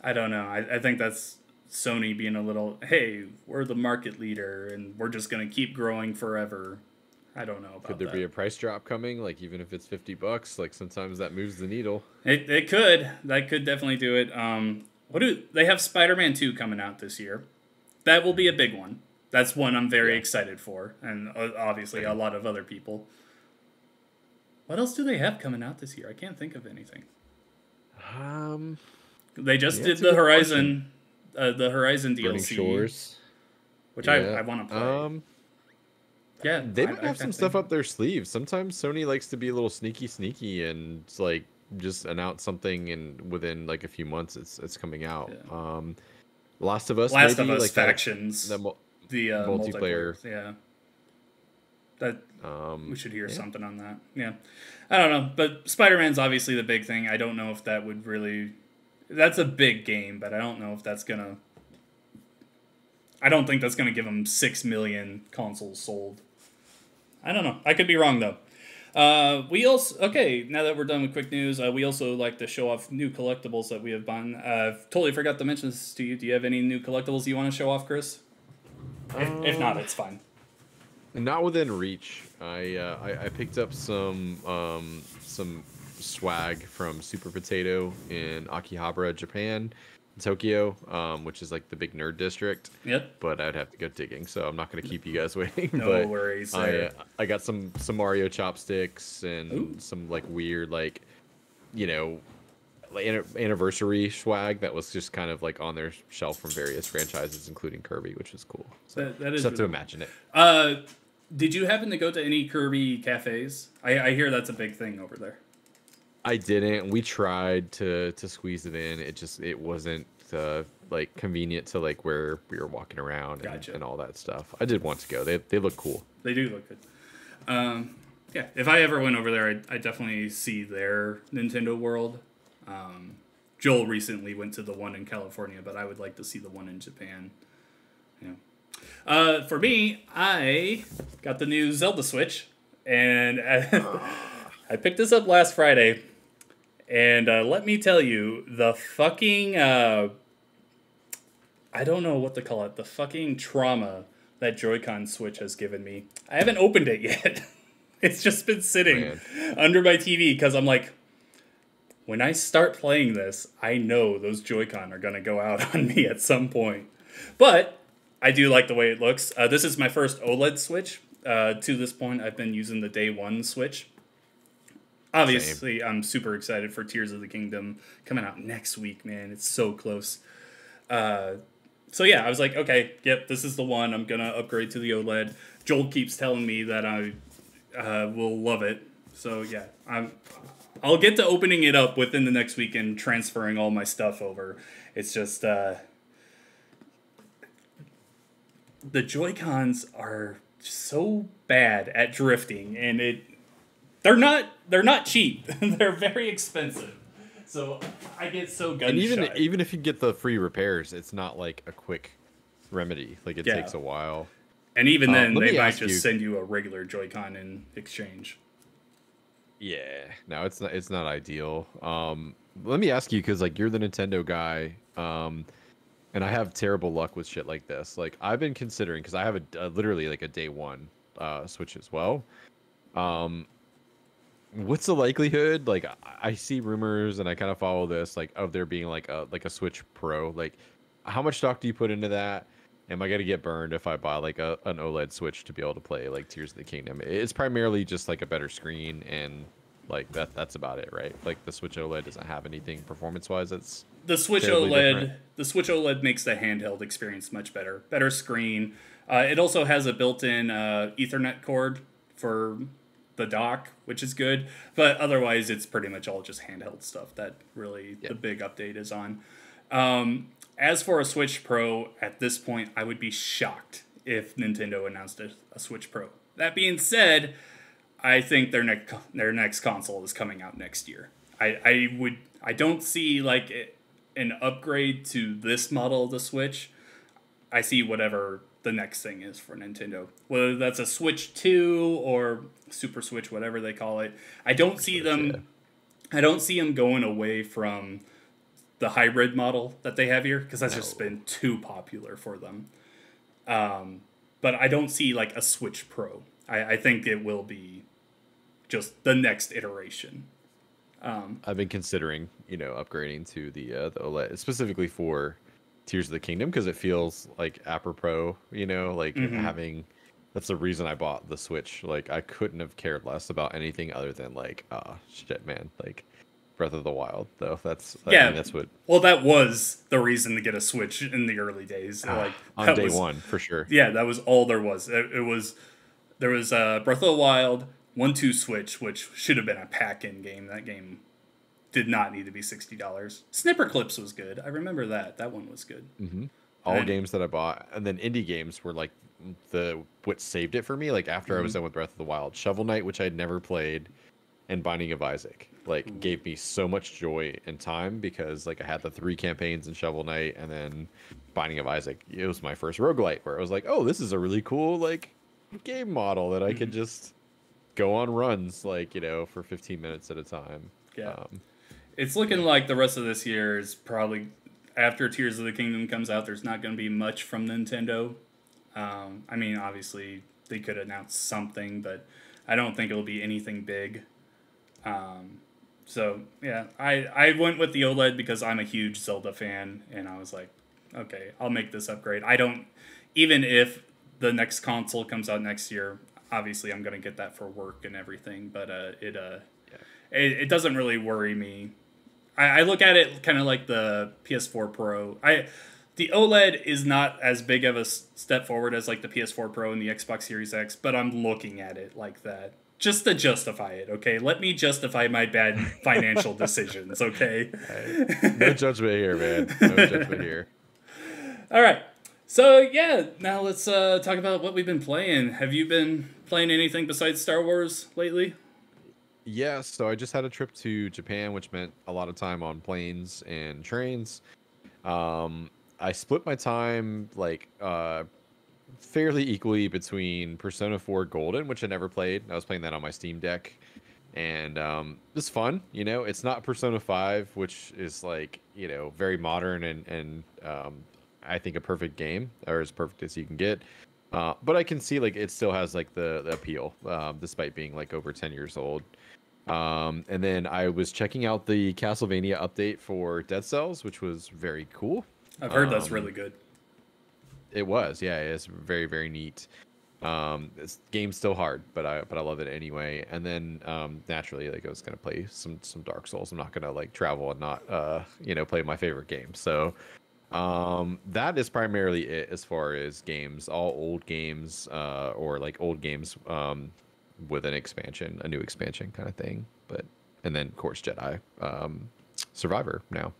A: I don't know. I, I think that's Sony being a little, hey, we're the market leader and we're just going to keep growing forever. I don't know about
B: Could there
A: that.
B: be a price drop coming? Like even if it's fifty bucks, like sometimes that moves the needle.
A: It, it could. That could definitely do it. Um, what do they have? Spider Man Two coming out this year. That will be a big one. That's one I'm very
B: Yeah.
A: excited for, and uh, obviously a lot of other people. What else do they have coming out this year? I can't think of anything.
B: Um,
A: They just
B: Yeah,
A: did the Horizon, uh, the Horizon DLC,
B: Shores.
A: which I, I want to play.
B: Um,
A: yeah,
B: they
A: I-
B: might
A: I
B: have some
A: can't
B: stuff up their sleeves. Sometimes Sony likes to be a little sneaky, sneaky, and like just announce something, and within like a few months, it's it's coming out.
A: Yeah.
B: Um, Last of Us,
A: Last
B: maybe,
A: of Us
B: like
A: factions,
B: that mul-
A: the uh,
B: multiplayer.
A: multiplayer. Yeah, that
B: um,
A: We should hear
B: yeah.
A: something on that. Yeah. I don't know. But Spider Man's obviously the big thing. I don't know if that would really. That's a big game, but I don't know if that's going to. I don't think that's going to give them 6 million consoles sold. I don't know. I could be wrong, though. Uh, we also. Okay, now that we're done with quick news, uh, we also like to show off new collectibles that we have bought. Uh, totally forgot to mention this to you. Do you have any new collectibles you want to show off, Chris? If, if not, it's fine.
B: Not within reach. I, uh, I I picked up some um, some swag from Super Potato in Akihabara, Japan, Tokyo, um, which is like the big nerd district.
A: Yep.
B: But I'd have to go digging, so I'm not going to keep you guys waiting.
A: No
B: but
A: worries.
B: I uh, I got some some Mario chopsticks and
A: Ooh.
B: some like weird like you know anniversary swag that was just kind of like on their shelf from various franchises, including Kirby, which was cool. So
A: That- that is
B: just have to imagine it.
A: Uh, did you happen to go to any Kirby cafes? I, I hear that's a big thing over there.
B: I didn't. We tried to to squeeze it in. It just it wasn't uh, like convenient to like where we were walking around and,
A: Gotcha.
B: and all that stuff. I did want to go. They they look cool.
A: They do look good. Um, yeah, if I ever went over there, I I definitely see their Nintendo World. Um, Joel recently went to the one in California, but I would like to see the one in Japan. Uh, for me, I got the new Zelda Switch, and I picked this up last Friday. And uh, let me tell you, the fucking uh, I don't know what to call it. The fucking trauma that Joy-Con Switch has given me. I haven't opened it yet. it's just been sitting Man. under my TV because I'm like, when I start playing this, I know those Joy-Con are gonna go out on me at some point. But I do like the way it looks. Uh, this is my first OLED Switch. Uh, to this point, I've been using the day one Switch. Obviously, Same. I'm super excited for Tears of the Kingdom coming out next week, man. It's so close. Uh, so yeah, I was like, okay, yep, this is the one. I'm gonna upgrade to the OLED. Joel keeps telling me that I uh, will love it. So yeah, I'm. I'll get to opening it up within the next week and transferring all my stuff over. It's just uh, the Joy Cons are so bad at drifting, and it they're not they're not cheap. they're very expensive. So I get so gun
B: And even
A: shy.
B: even if you get the free repairs, it's not like a quick remedy. Like it yeah. takes a while.
A: And even um, then, they might just you, send you a regular Joy-Con in exchange.
B: Yeah, no, it's not. It's not ideal. Um, let me ask you because like you're the Nintendo guy, um, and I have terrible luck with shit like this. Like I've been considering because I have a, a, literally like a day one uh, Switch as well. Um, what's the likelihood? Like i see rumors and i kind of follow this like of there being like a like a switch pro. Like how much stock do you put into that? Am i going to get burned if i buy like a, an oled switch to be able to play like tears of the kingdom? It's primarily just like a better screen and like that that's about it right? Like the switch oled doesn't have anything performance wise that's
A: the switch oled different. the switch oled makes the handheld experience much better better screen. Uh, it also has a built-in uh, ethernet cord for the dock, which is good. But otherwise, it's pretty much all just handheld stuff that really the big update is on. Um, as for a Switch Pro, at this point, I would be shocked if Nintendo announced a, a Switch Pro. That being said, I think their next their next console is coming out next year. I, I would I don't see like an upgrade to this model of the Switch. I see whatever the next thing is for Nintendo. Whether that's a Switch 2 or Super Switch, whatever they call it. I don't see them. I don't see them going away from the hybrid model that they have here because that's no. just been too popular for them. Um, but I don't see like a Switch Pro. I, I think it will be just the next iteration. Um,
B: I've been considering, you know, upgrading to the uh, the OLED specifically for Tears of the Kingdom because it feels like apropos, you know, like mm-hmm. having that's the reason I bought the Switch. Like I couldn't have cared less about anything other than like, ah, oh, shit, man, like Breath of the Wild. Though that's yeah, I mean, that's what.
A: Well, that was the reason to get a Switch in the early days. Ah, like
B: on day
A: was,
B: one for sure.
A: Yeah, that was all there was. It, it was there was uh, Breath of the Wild, one two Switch, which should have been a pack-in game. That game did not need to be sixty dollars. Snipperclips was good. I remember that. That one was good.
B: Mm-hmm. All and, games that I bought, and then indie games were like the what saved it for me. Like after mm-hmm. I was mm-hmm. done with Breath of the Wild, Shovel Knight, which I had never played, and Binding of Isaac, like mm-hmm. gave me so much joy and time because like I had the three campaigns in Shovel Knight, and then Binding of Isaac. It was my first roguelite where I was like, oh, this is a really cool like game model that I mm-hmm. could just go on runs like you know for 15 minutes at a time.
A: Yeah. Um, it's looking like the rest of this year is probably after Tears of the Kingdom comes out. There's not going to be much from Nintendo. Um, I mean, obviously they could announce something, but I don't think it'll be anything big. Um, so yeah, I I went with the OLED because I'm a huge Zelda fan, and I was like, okay, I'll make this upgrade. I don't even if the next console comes out next year. Obviously, I'm gonna get that for work and everything, but uh, it uh, yeah. it, it doesn't really worry me I, I look at it kind of like the PS4 Pro. I the OLED is not as big of a step forward as like the PS4 Pro and the Xbox Series X, but I'm looking at it like that just to justify it. Okay, let me justify my bad financial decisions. Okay,
B: no judgment here, man. No judgment here.
A: All right. So yeah, now let's uh, talk about what we've been playing. Have you been playing anything besides Star Wars lately?
B: Yes, so I just had a trip to Japan, which meant a lot of time on planes and trains. Um, I split my time like uh, fairly equally between Persona 4 Golden, which I never played. I was playing that on my Steam Deck, and um, it's fun. You know, it's not Persona 5, which is like you know very modern and and um, I think a perfect game or as perfect as you can get. Uh, but I can see like it still has like the, the appeal, um, despite being like over 10 years old. Um, and then I was checking out the Castlevania update for Dead Cells, which was very cool.
A: I've heard that's
B: Um,
A: really good.
B: It was, yeah, it's very very neat. Um, this game's still hard, but I but I love it anyway. And then um, naturally, like I was gonna play some some Dark Souls. I'm not gonna like travel and not uh you know play my favorite game. So um that is primarily it as far as games all old games uh or like old games um with an expansion a new expansion kind of thing but and then of course jedi um survivor now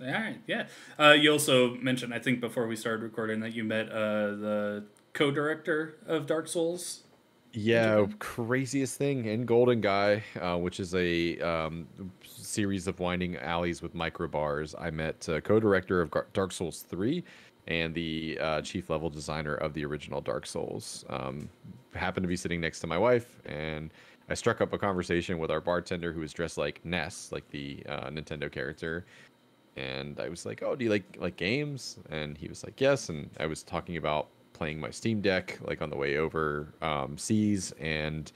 A: All right, yeah. Uh, you also mentioned, I think, before we started recording, that you met uh, the co-director of Dark Souls.
B: Yeah, craziest thing in Golden Gai, uh, which is a um, series of winding alleys with micro bars. I met uh, co-director of Gar- Dark Souls 3 and the uh, chief level designer of the original Dark Souls. Um, happened to be sitting next to my wife, and I struck up a conversation with our bartender who was dressed like Ness, like the uh, Nintendo character. And I was like, "Oh, do you like like games?" And he was like, "Yes." And I was talking about playing my Steam Deck like on the way over um, seas, and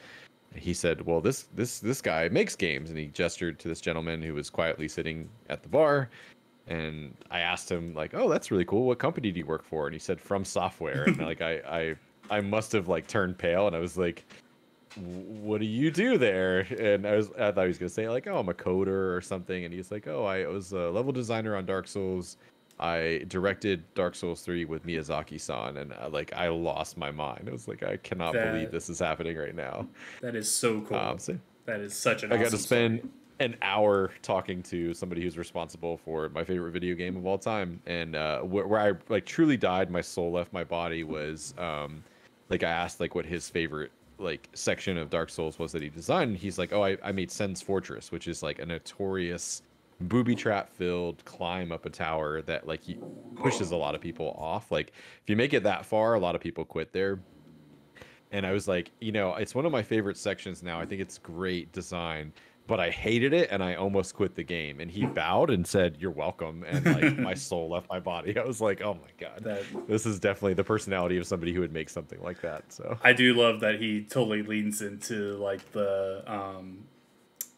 B: he said, "Well, this this this guy makes games," and he gestured to this gentleman who was quietly sitting at the bar. And I asked him like, "Oh, that's really cool. What company do you work for?" And he said, "From Software." And like I I I must have like turned pale, and I was like, "What do you do there?" And I was I thought he was gonna say like, "Oh, I'm a coder or something," and he's like, "Oh, I was a level designer on Dark Souls." I directed Dark Souls 3 with Miyazaki-san, and uh, like I lost my mind. I was like, I cannot
A: That-
B: believe this is happening right now.
A: That is so cool.
B: Um, so
A: that is such an
B: I
A: awesome
B: got to spend
A: story.
B: An hour talking to somebody who's responsible for my favorite video game of all time, and uh, where, where I like truly died, my soul left my body was um, like I asked like what his favorite like section of Dark Souls was that he designed. He's like, oh, I, I made Sen's Fortress, which is like a notorious booby trap filled climb up a tower that like he pushes a lot of people off. Like if you make it that far, a lot of people quit there and I was like, you know, it's one of my favorite sections now. I think it's great design, but I hated it and I almost quit the game. And he bowed and said, "You're welcome." And like my soul left my body. I was like, "Oh my god,
A: That
B: this is definitely the personality of somebody who would make something like that." So
A: I do love that he totally leans into like the um,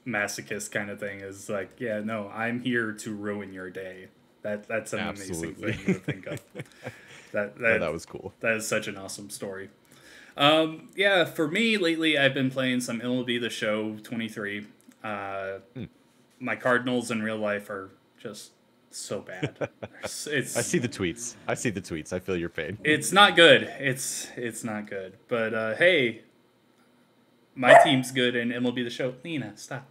A: masochist kind of thing. Is like, yeah, no, I'm here to ruin your day. That that's an
B: Absolutely.
A: amazing thing to think of. that
B: yeah,
A: that,
B: that was cool.
A: that is such an awesome story. Um, yeah, for me lately, I've been playing some MLB The Show 23. Uh,
B: Hmm.
A: My Cardinals in real life are just so bad. it's
B: I see the tweets. I see the tweets. I feel your pain.
A: it's not good. It's it's not good. But uh, hey, my team's good, and MLB The Show. Nina, stop.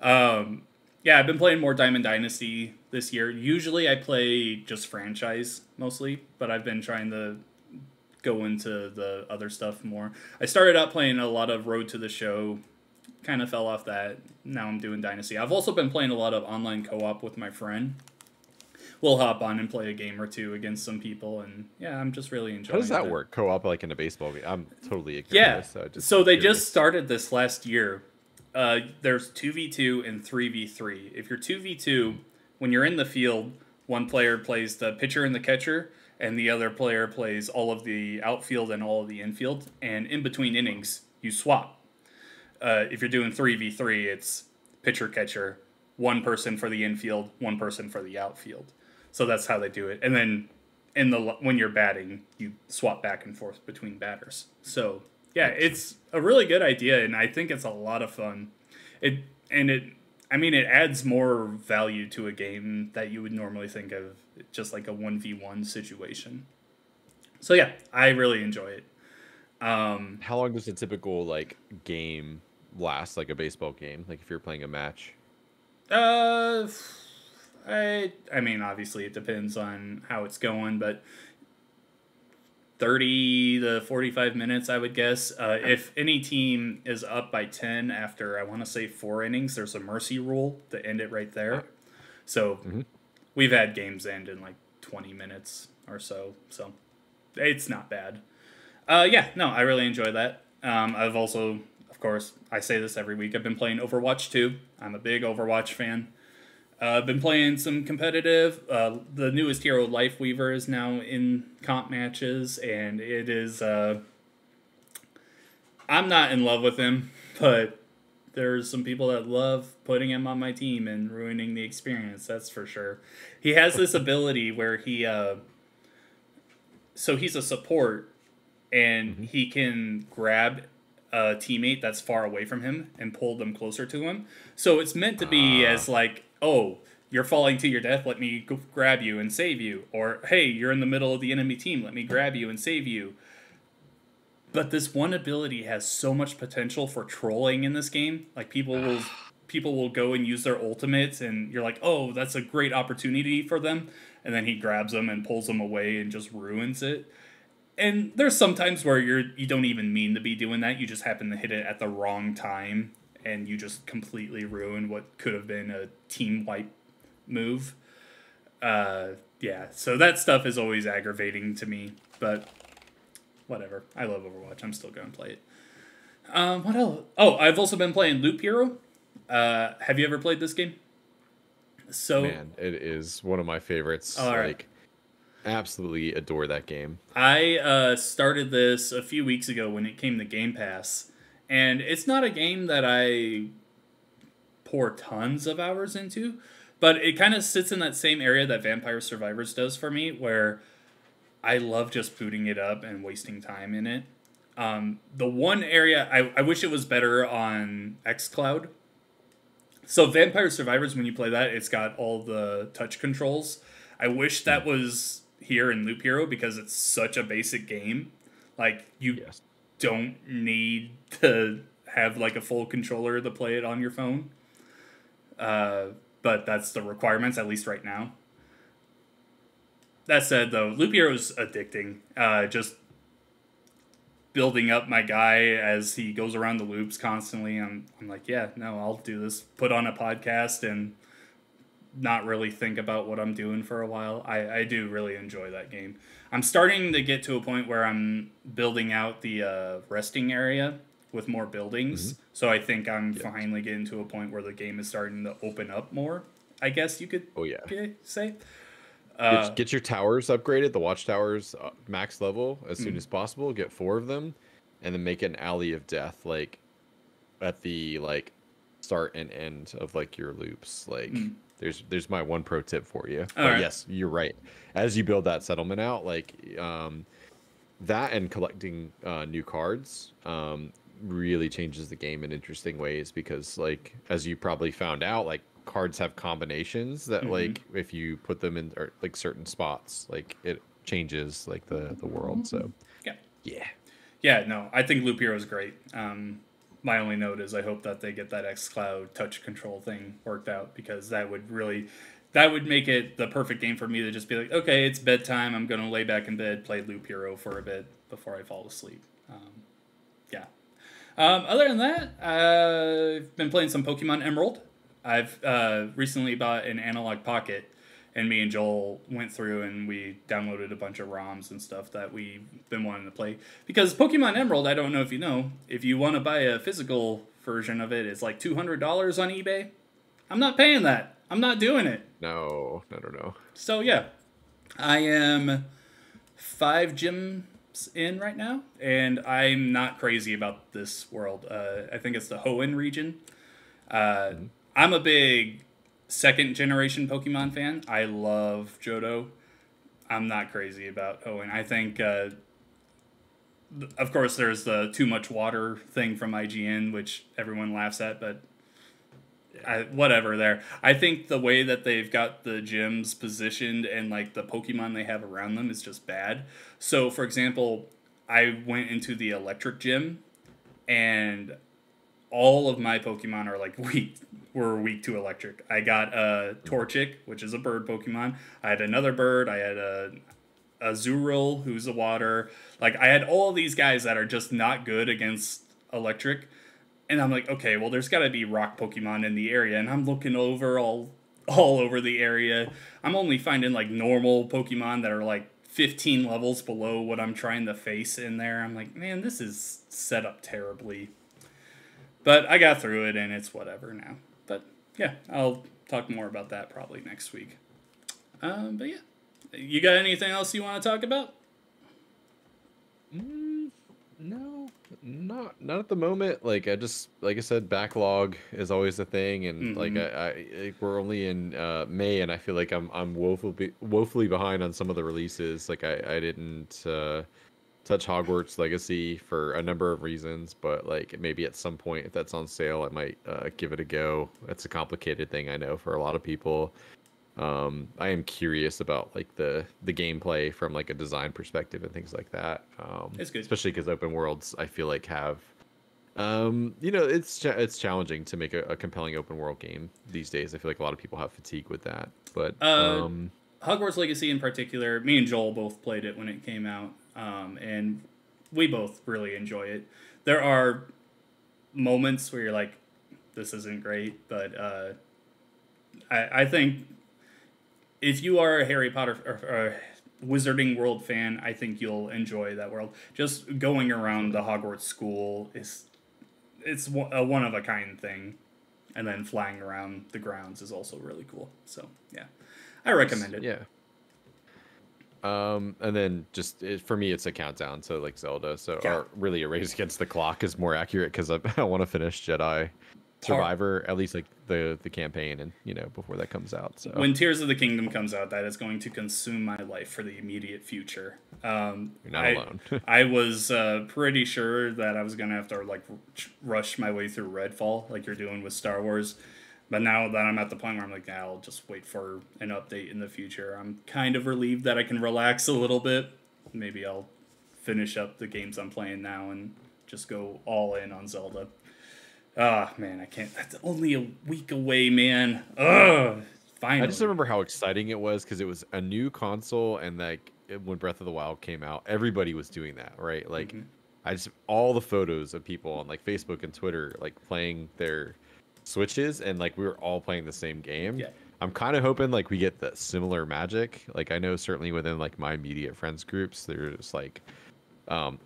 A: Um, yeah, I've been playing more Diamond Dynasty this year. Usually, I play just franchise mostly, but I've been trying to go into the other stuff more. I started out playing a lot of Road to the Show, kind of fell off that. Now I'm doing Dynasty. I've also been playing a lot of online co-op with my friend. We'll hop on and play a game or two against some people, and yeah, I'm just really enjoying.
B: How does that work? Co-op like in a baseball game? I'm totally ignorant.
A: Yeah.
B: this, so,
A: So they
B: curious.
A: just started this last year. Uh, there's two v two and three v three. If you're two v two, when you're in the field, one player plays the pitcher and the catcher, and the other player plays all of the outfield and all of the infield. And in between innings, you swap. Uh, if you're doing three v three, it's pitcher catcher, one person for the infield, one person for the outfield. So that's how they do it. And then in the when you're batting, you swap back and forth between batters. So yeah, it's a really good idea, and I think it's a lot of fun. It and it, I mean, it adds more value to a game that you would normally think of just like a one v one situation. So yeah, I really enjoy it. Um,
B: How long does a typical like game last? Like a baseball game? Like if you're playing a match?
A: Uh, I I mean, obviously it depends on how it's going, but thirty to forty-five minutes, I would guess. Uh, if any team is up by ten after I want to say four innings, there's a mercy rule to end it right there. So
B: Mhm.
A: we've had games end in like twenty minutes or so, so it's not bad. Uh, yeah, no, I really enjoy that. Um, I've also, course, I say this every week. I've been playing Overwatch 2. I'm a big Overwatch fan. Uh, I've been playing some competitive. Uh, the newest hero, Lifeweaver, is now in comp matches, and it is. Uh, I'm not in love with him, but there's some people that love putting him on my team and ruining the experience. That's for sure. He has this ability where he. Uh, so he's a support, and mm-hmm. he can grab a teammate that's far away from him and pull them closer to him. So it's meant to be uh. as like, oh, you're falling to your death, let me grab you and save you. Or, hey, you're in the middle of the enemy team, let me grab you and save you. But this one ability has so much potential for trolling in this game. Like people will people will go and use their ultimates and you're like, "Oh, that's a great opportunity for them." And then he grabs them and pulls them away and just ruins it. And there's sometimes where you're you don't even mean to be doing that. You just happen to hit it at the wrong time and you just completely ruin what could have been a team wipe move. Uh, yeah, so that stuff is always aggravating to me, but whatever. I love Overwatch. I'm still going to play it. Um, what else? Oh, I've also been playing Loop Hero. Uh, have you ever played this game?
B: So man, it is one of my favorites. All like, right. Absolutely adore that game.
A: I uh, started this a few weeks ago when it came to Game Pass, and it's not a game that I pour tons of hours into, but it kind of sits in that same area that Vampire Survivors does for me, where I love just booting it up and wasting time in it. Um, the one area I, I wish it was better on xCloud. So Vampire Survivors, when you play that, it's got all the touch controls. I wish that was here in Loop Hero because it's such a basic game. Like you yes. don't need to have like a full controller to play it on your phone. Uh, but that's the requirements at least right now. That said, though, Loop Hero is addicting. Uh, just building up my guy as he goes around the loops constantly. I'm, I'm like, yeah, no, I'll do this. Put on a podcast and not really think about what I'm doing for a while. I, I do really enjoy that game. I'm starting to get to a point where I'm building out the uh, resting area with more buildings. Mm-hmm. So I think I'm yeah. finally getting to a point where the game is starting to open up more. I guess you could.
B: Oh yeah.
A: Say.
B: Uh, get, get, your towers upgraded, the watchtowers uh, max level as mm-hmm. soon as possible. Get four of them, and then make an alley of death like at the like start and end of like your loops. Like mm. There's there's my one pro tip for you. right. yes, you're right. As you build that settlement out, like um, that and collecting uh, new cards um, really changes the game in interesting ways because like as you probably found out like cards have combinations that mm-hmm. like if you put them in or, like certain spots like it changes like the the world so
A: yeah
B: yeah
A: yeah no i think loop hero is great um my only note is i hope that they get that xcloud touch control thing worked out because that would really that would make it the perfect game for me to just be like okay it's bedtime i'm gonna lay back in bed play loop hero for a bit before i fall asleep um, yeah um, other than that, I've been playing some Pokemon Emerald. I've uh, recently bought an analog pocket, and me and Joel went through and we downloaded a bunch of ROMs and stuff that we've been wanting to play. Because Pokemon Emerald, I don't know if you know, if you want to buy a physical version of it, it's like $200 on eBay. I'm not paying that. I'm not doing it.
B: No, no, no, no.
A: So, yeah, I am five gyms in right now, and I'm not crazy about this world. Uh, I think it's the Hoenn region. Uh, mm-hmm. I'm a big second generation Pokemon fan. I love Johto. I'm not crazy about Hoenn. I think, uh, of course, there's the too much water thing from IGN, which everyone laughs at, but I, whatever there. I think the way that they've got the gyms positioned and like the Pokemon they have around them is just bad. So, for example, I went into the electric gym and all of my Pokemon are like weak were weak to electric. I got a Torchic, which is a bird Pokemon. I had another bird. I had a Azurill, who's a water. Like I had all these guys that are just not good against electric. And I'm like, okay, well there's gotta be rock Pokemon in the area. And I'm looking over all all over the area. I'm only finding like normal Pokemon that are like 15 levels below what I'm trying to face in there. I'm like, man, this is set up terribly. But I got through it and it's whatever now. But yeah, I'll talk more about that probably next week. Um, but yeah, you got anything else you want to talk about?
B: Mm, no, not not at the moment. Like I just like I said, backlog is always a thing, and like
A: Mhm.
B: I, I we're only in uh, May, and I feel like I'm I'm woefully woefully behind on some of the releases. Like I I didn't uh, touch Hogwarts Legacy for a number of reasons, but like maybe at some point if that's on sale, I might uh, give it a go. That's a complicated thing I know for a lot of people. Um, I am curious about like the the gameplay from like a design perspective and things like that. Um,
A: It's good.
B: especially because open worlds I feel like have, um, you know, it's cha- it's challenging to make a, a compelling open world game these days. I feel like a lot of people have fatigue with that, but
A: Uh,
B: um,
A: Hogwarts Legacy in particular, me and Joel both played it when it came out, um, and we both really enjoy it. There are moments where you're like, "This isn't great," but uh, I, I think if you are a Harry Potter or, or Wizarding World fan, I think you'll enjoy that world. Just going around the Hogwarts school is it's a one of a kind thing, and then flying around the grounds is also really cool. So yeah, I recommend it.
B: Yeah. Um, and then just it, for me, it's a countdown to like Zelda. So,
A: Yeah.
B: or really, a race against the clock is more accurate because I, I want to finish Jedi Survivor at least like the the campaign and you know before that comes out. So
A: When Tears of the Kingdom comes out, that is going to consume my life for the immediate future. Um,
B: you're not
A: I,
B: alone.
A: I was uh, pretty sure that I was gonna have to like rush my way through Redfall, like you're doing with Star Wars. But now that I'm at the point where I'm like, nah, I'll just wait for an update in the future. I'm kind of relieved that I can relax a little bit. Maybe I'll finish up the games I'm playing now and just go all in on Zelda. Ah, man, I can't. That's only a week away, man. Ugh. Finally.
B: I just remember how exciting it was because it was a new console and like when Breath of the Wild came out, everybody was doing that, right? Like
A: Mhm.
B: I just all the photos of people on like Facebook and Twitter like playing their switches and like we were all playing the same game.
A: Yeah.
B: I'm kind of hoping like we get that similar magic. Like I know certainly within like my immediate friends groups, there's like um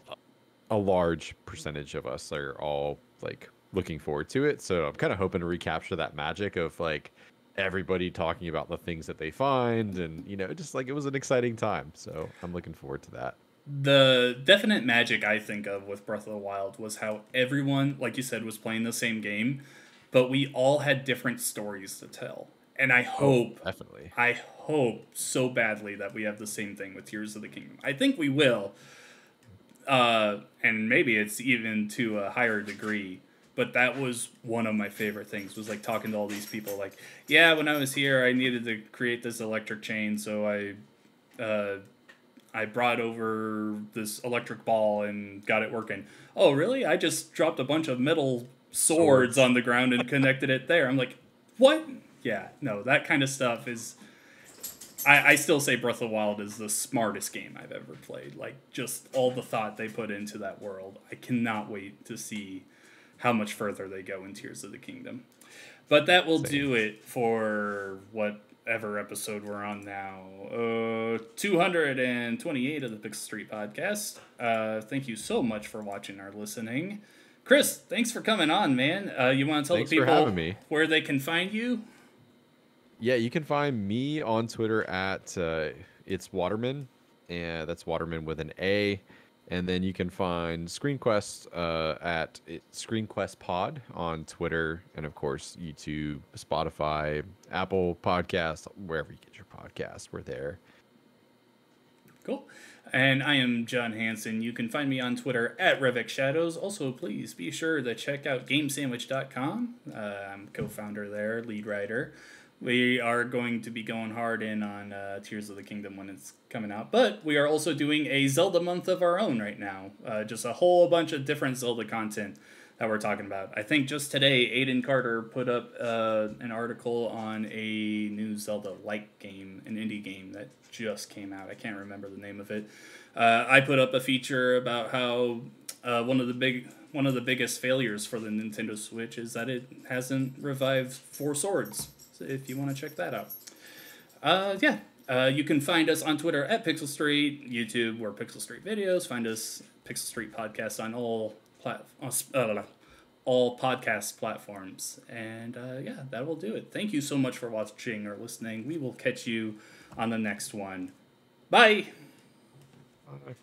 B: a large percentage of us are all like looking forward to it. So I'm kind of hoping to recapture that magic of like everybody talking about the things that they find and you know just like it was an exciting time. So I'm looking forward to that.
A: The definite magic I think of with Breath of the Wild was how everyone, like you said, was playing the same game, but we all had different stories to tell. And I hope,
B: Definitely.
A: I hope so badly that we have the same thing with Tears of the Kingdom. I think we will. Uh, and maybe it's even to a higher degree. But that was one of my favorite things was like talking to all these people. Like, yeah, when I was here, I needed to create this electric chain, so I uh, I brought over this electric ball and got it working. Oh, really? I just dropped a bunch of metal swords, on the ground and connected it there. I'm like, what? Yeah, no, that kind of stuff is. I, I still say Breath of the Wild is the smartest game I've ever played. Like, just all the thought they put into that world. I cannot wait to see how much further they go in Tears of the Kingdom. But that will
B: Same.
A: do it for whatever episode we're on now. Uh, 228 of the Pixel Street Podcast. Uh, thank you so much for watching or listening. Chris, thanks for coming on, man. Uh, you want to tell
B: Thanks
A: the people where they can find you?
B: Yeah, you can find me on Twitter at uh, it's Waterman, and that's Waterman with an A. And then you can find ScreenQuest uh, at it, ScreenQuest Pod on Twitter, and of course YouTube, Spotify, Apple Podcasts, wherever you get your podcasts, we're there.
A: Cool. And I am John Hansen. You can find me on Twitter at Revix Shadows. Also, please be sure to check out GameSandwich.com. Uh, I'm co-founder there, lead writer. We are going to be going hard in on uh, Tears of the Kingdom when it's coming out, but we are also doing a Zelda month of our own right now. Uh, just a whole bunch of different Zelda content that we're talking about. I think just today, Aiden Carter put up uh, an article on a new Zelda like game, an indie game that just came out. I can't remember the name of it. Uh, I put up a feature about how uh, one of the big one of the biggest failures for the Nintendo Switch is that it hasn't revived Four Swords. So if you want to check that out, uh, yeah. Uh, you can find us on Twitter at Pixel Street, YouTube, or Pixel Street Videos. Find us Pixel Street Podcast on all plat- uh, all podcast platforms. And uh, yeah, that will do it. Thank you so much for watching or listening. We will catch you on the next one. Bye.
B: Bye.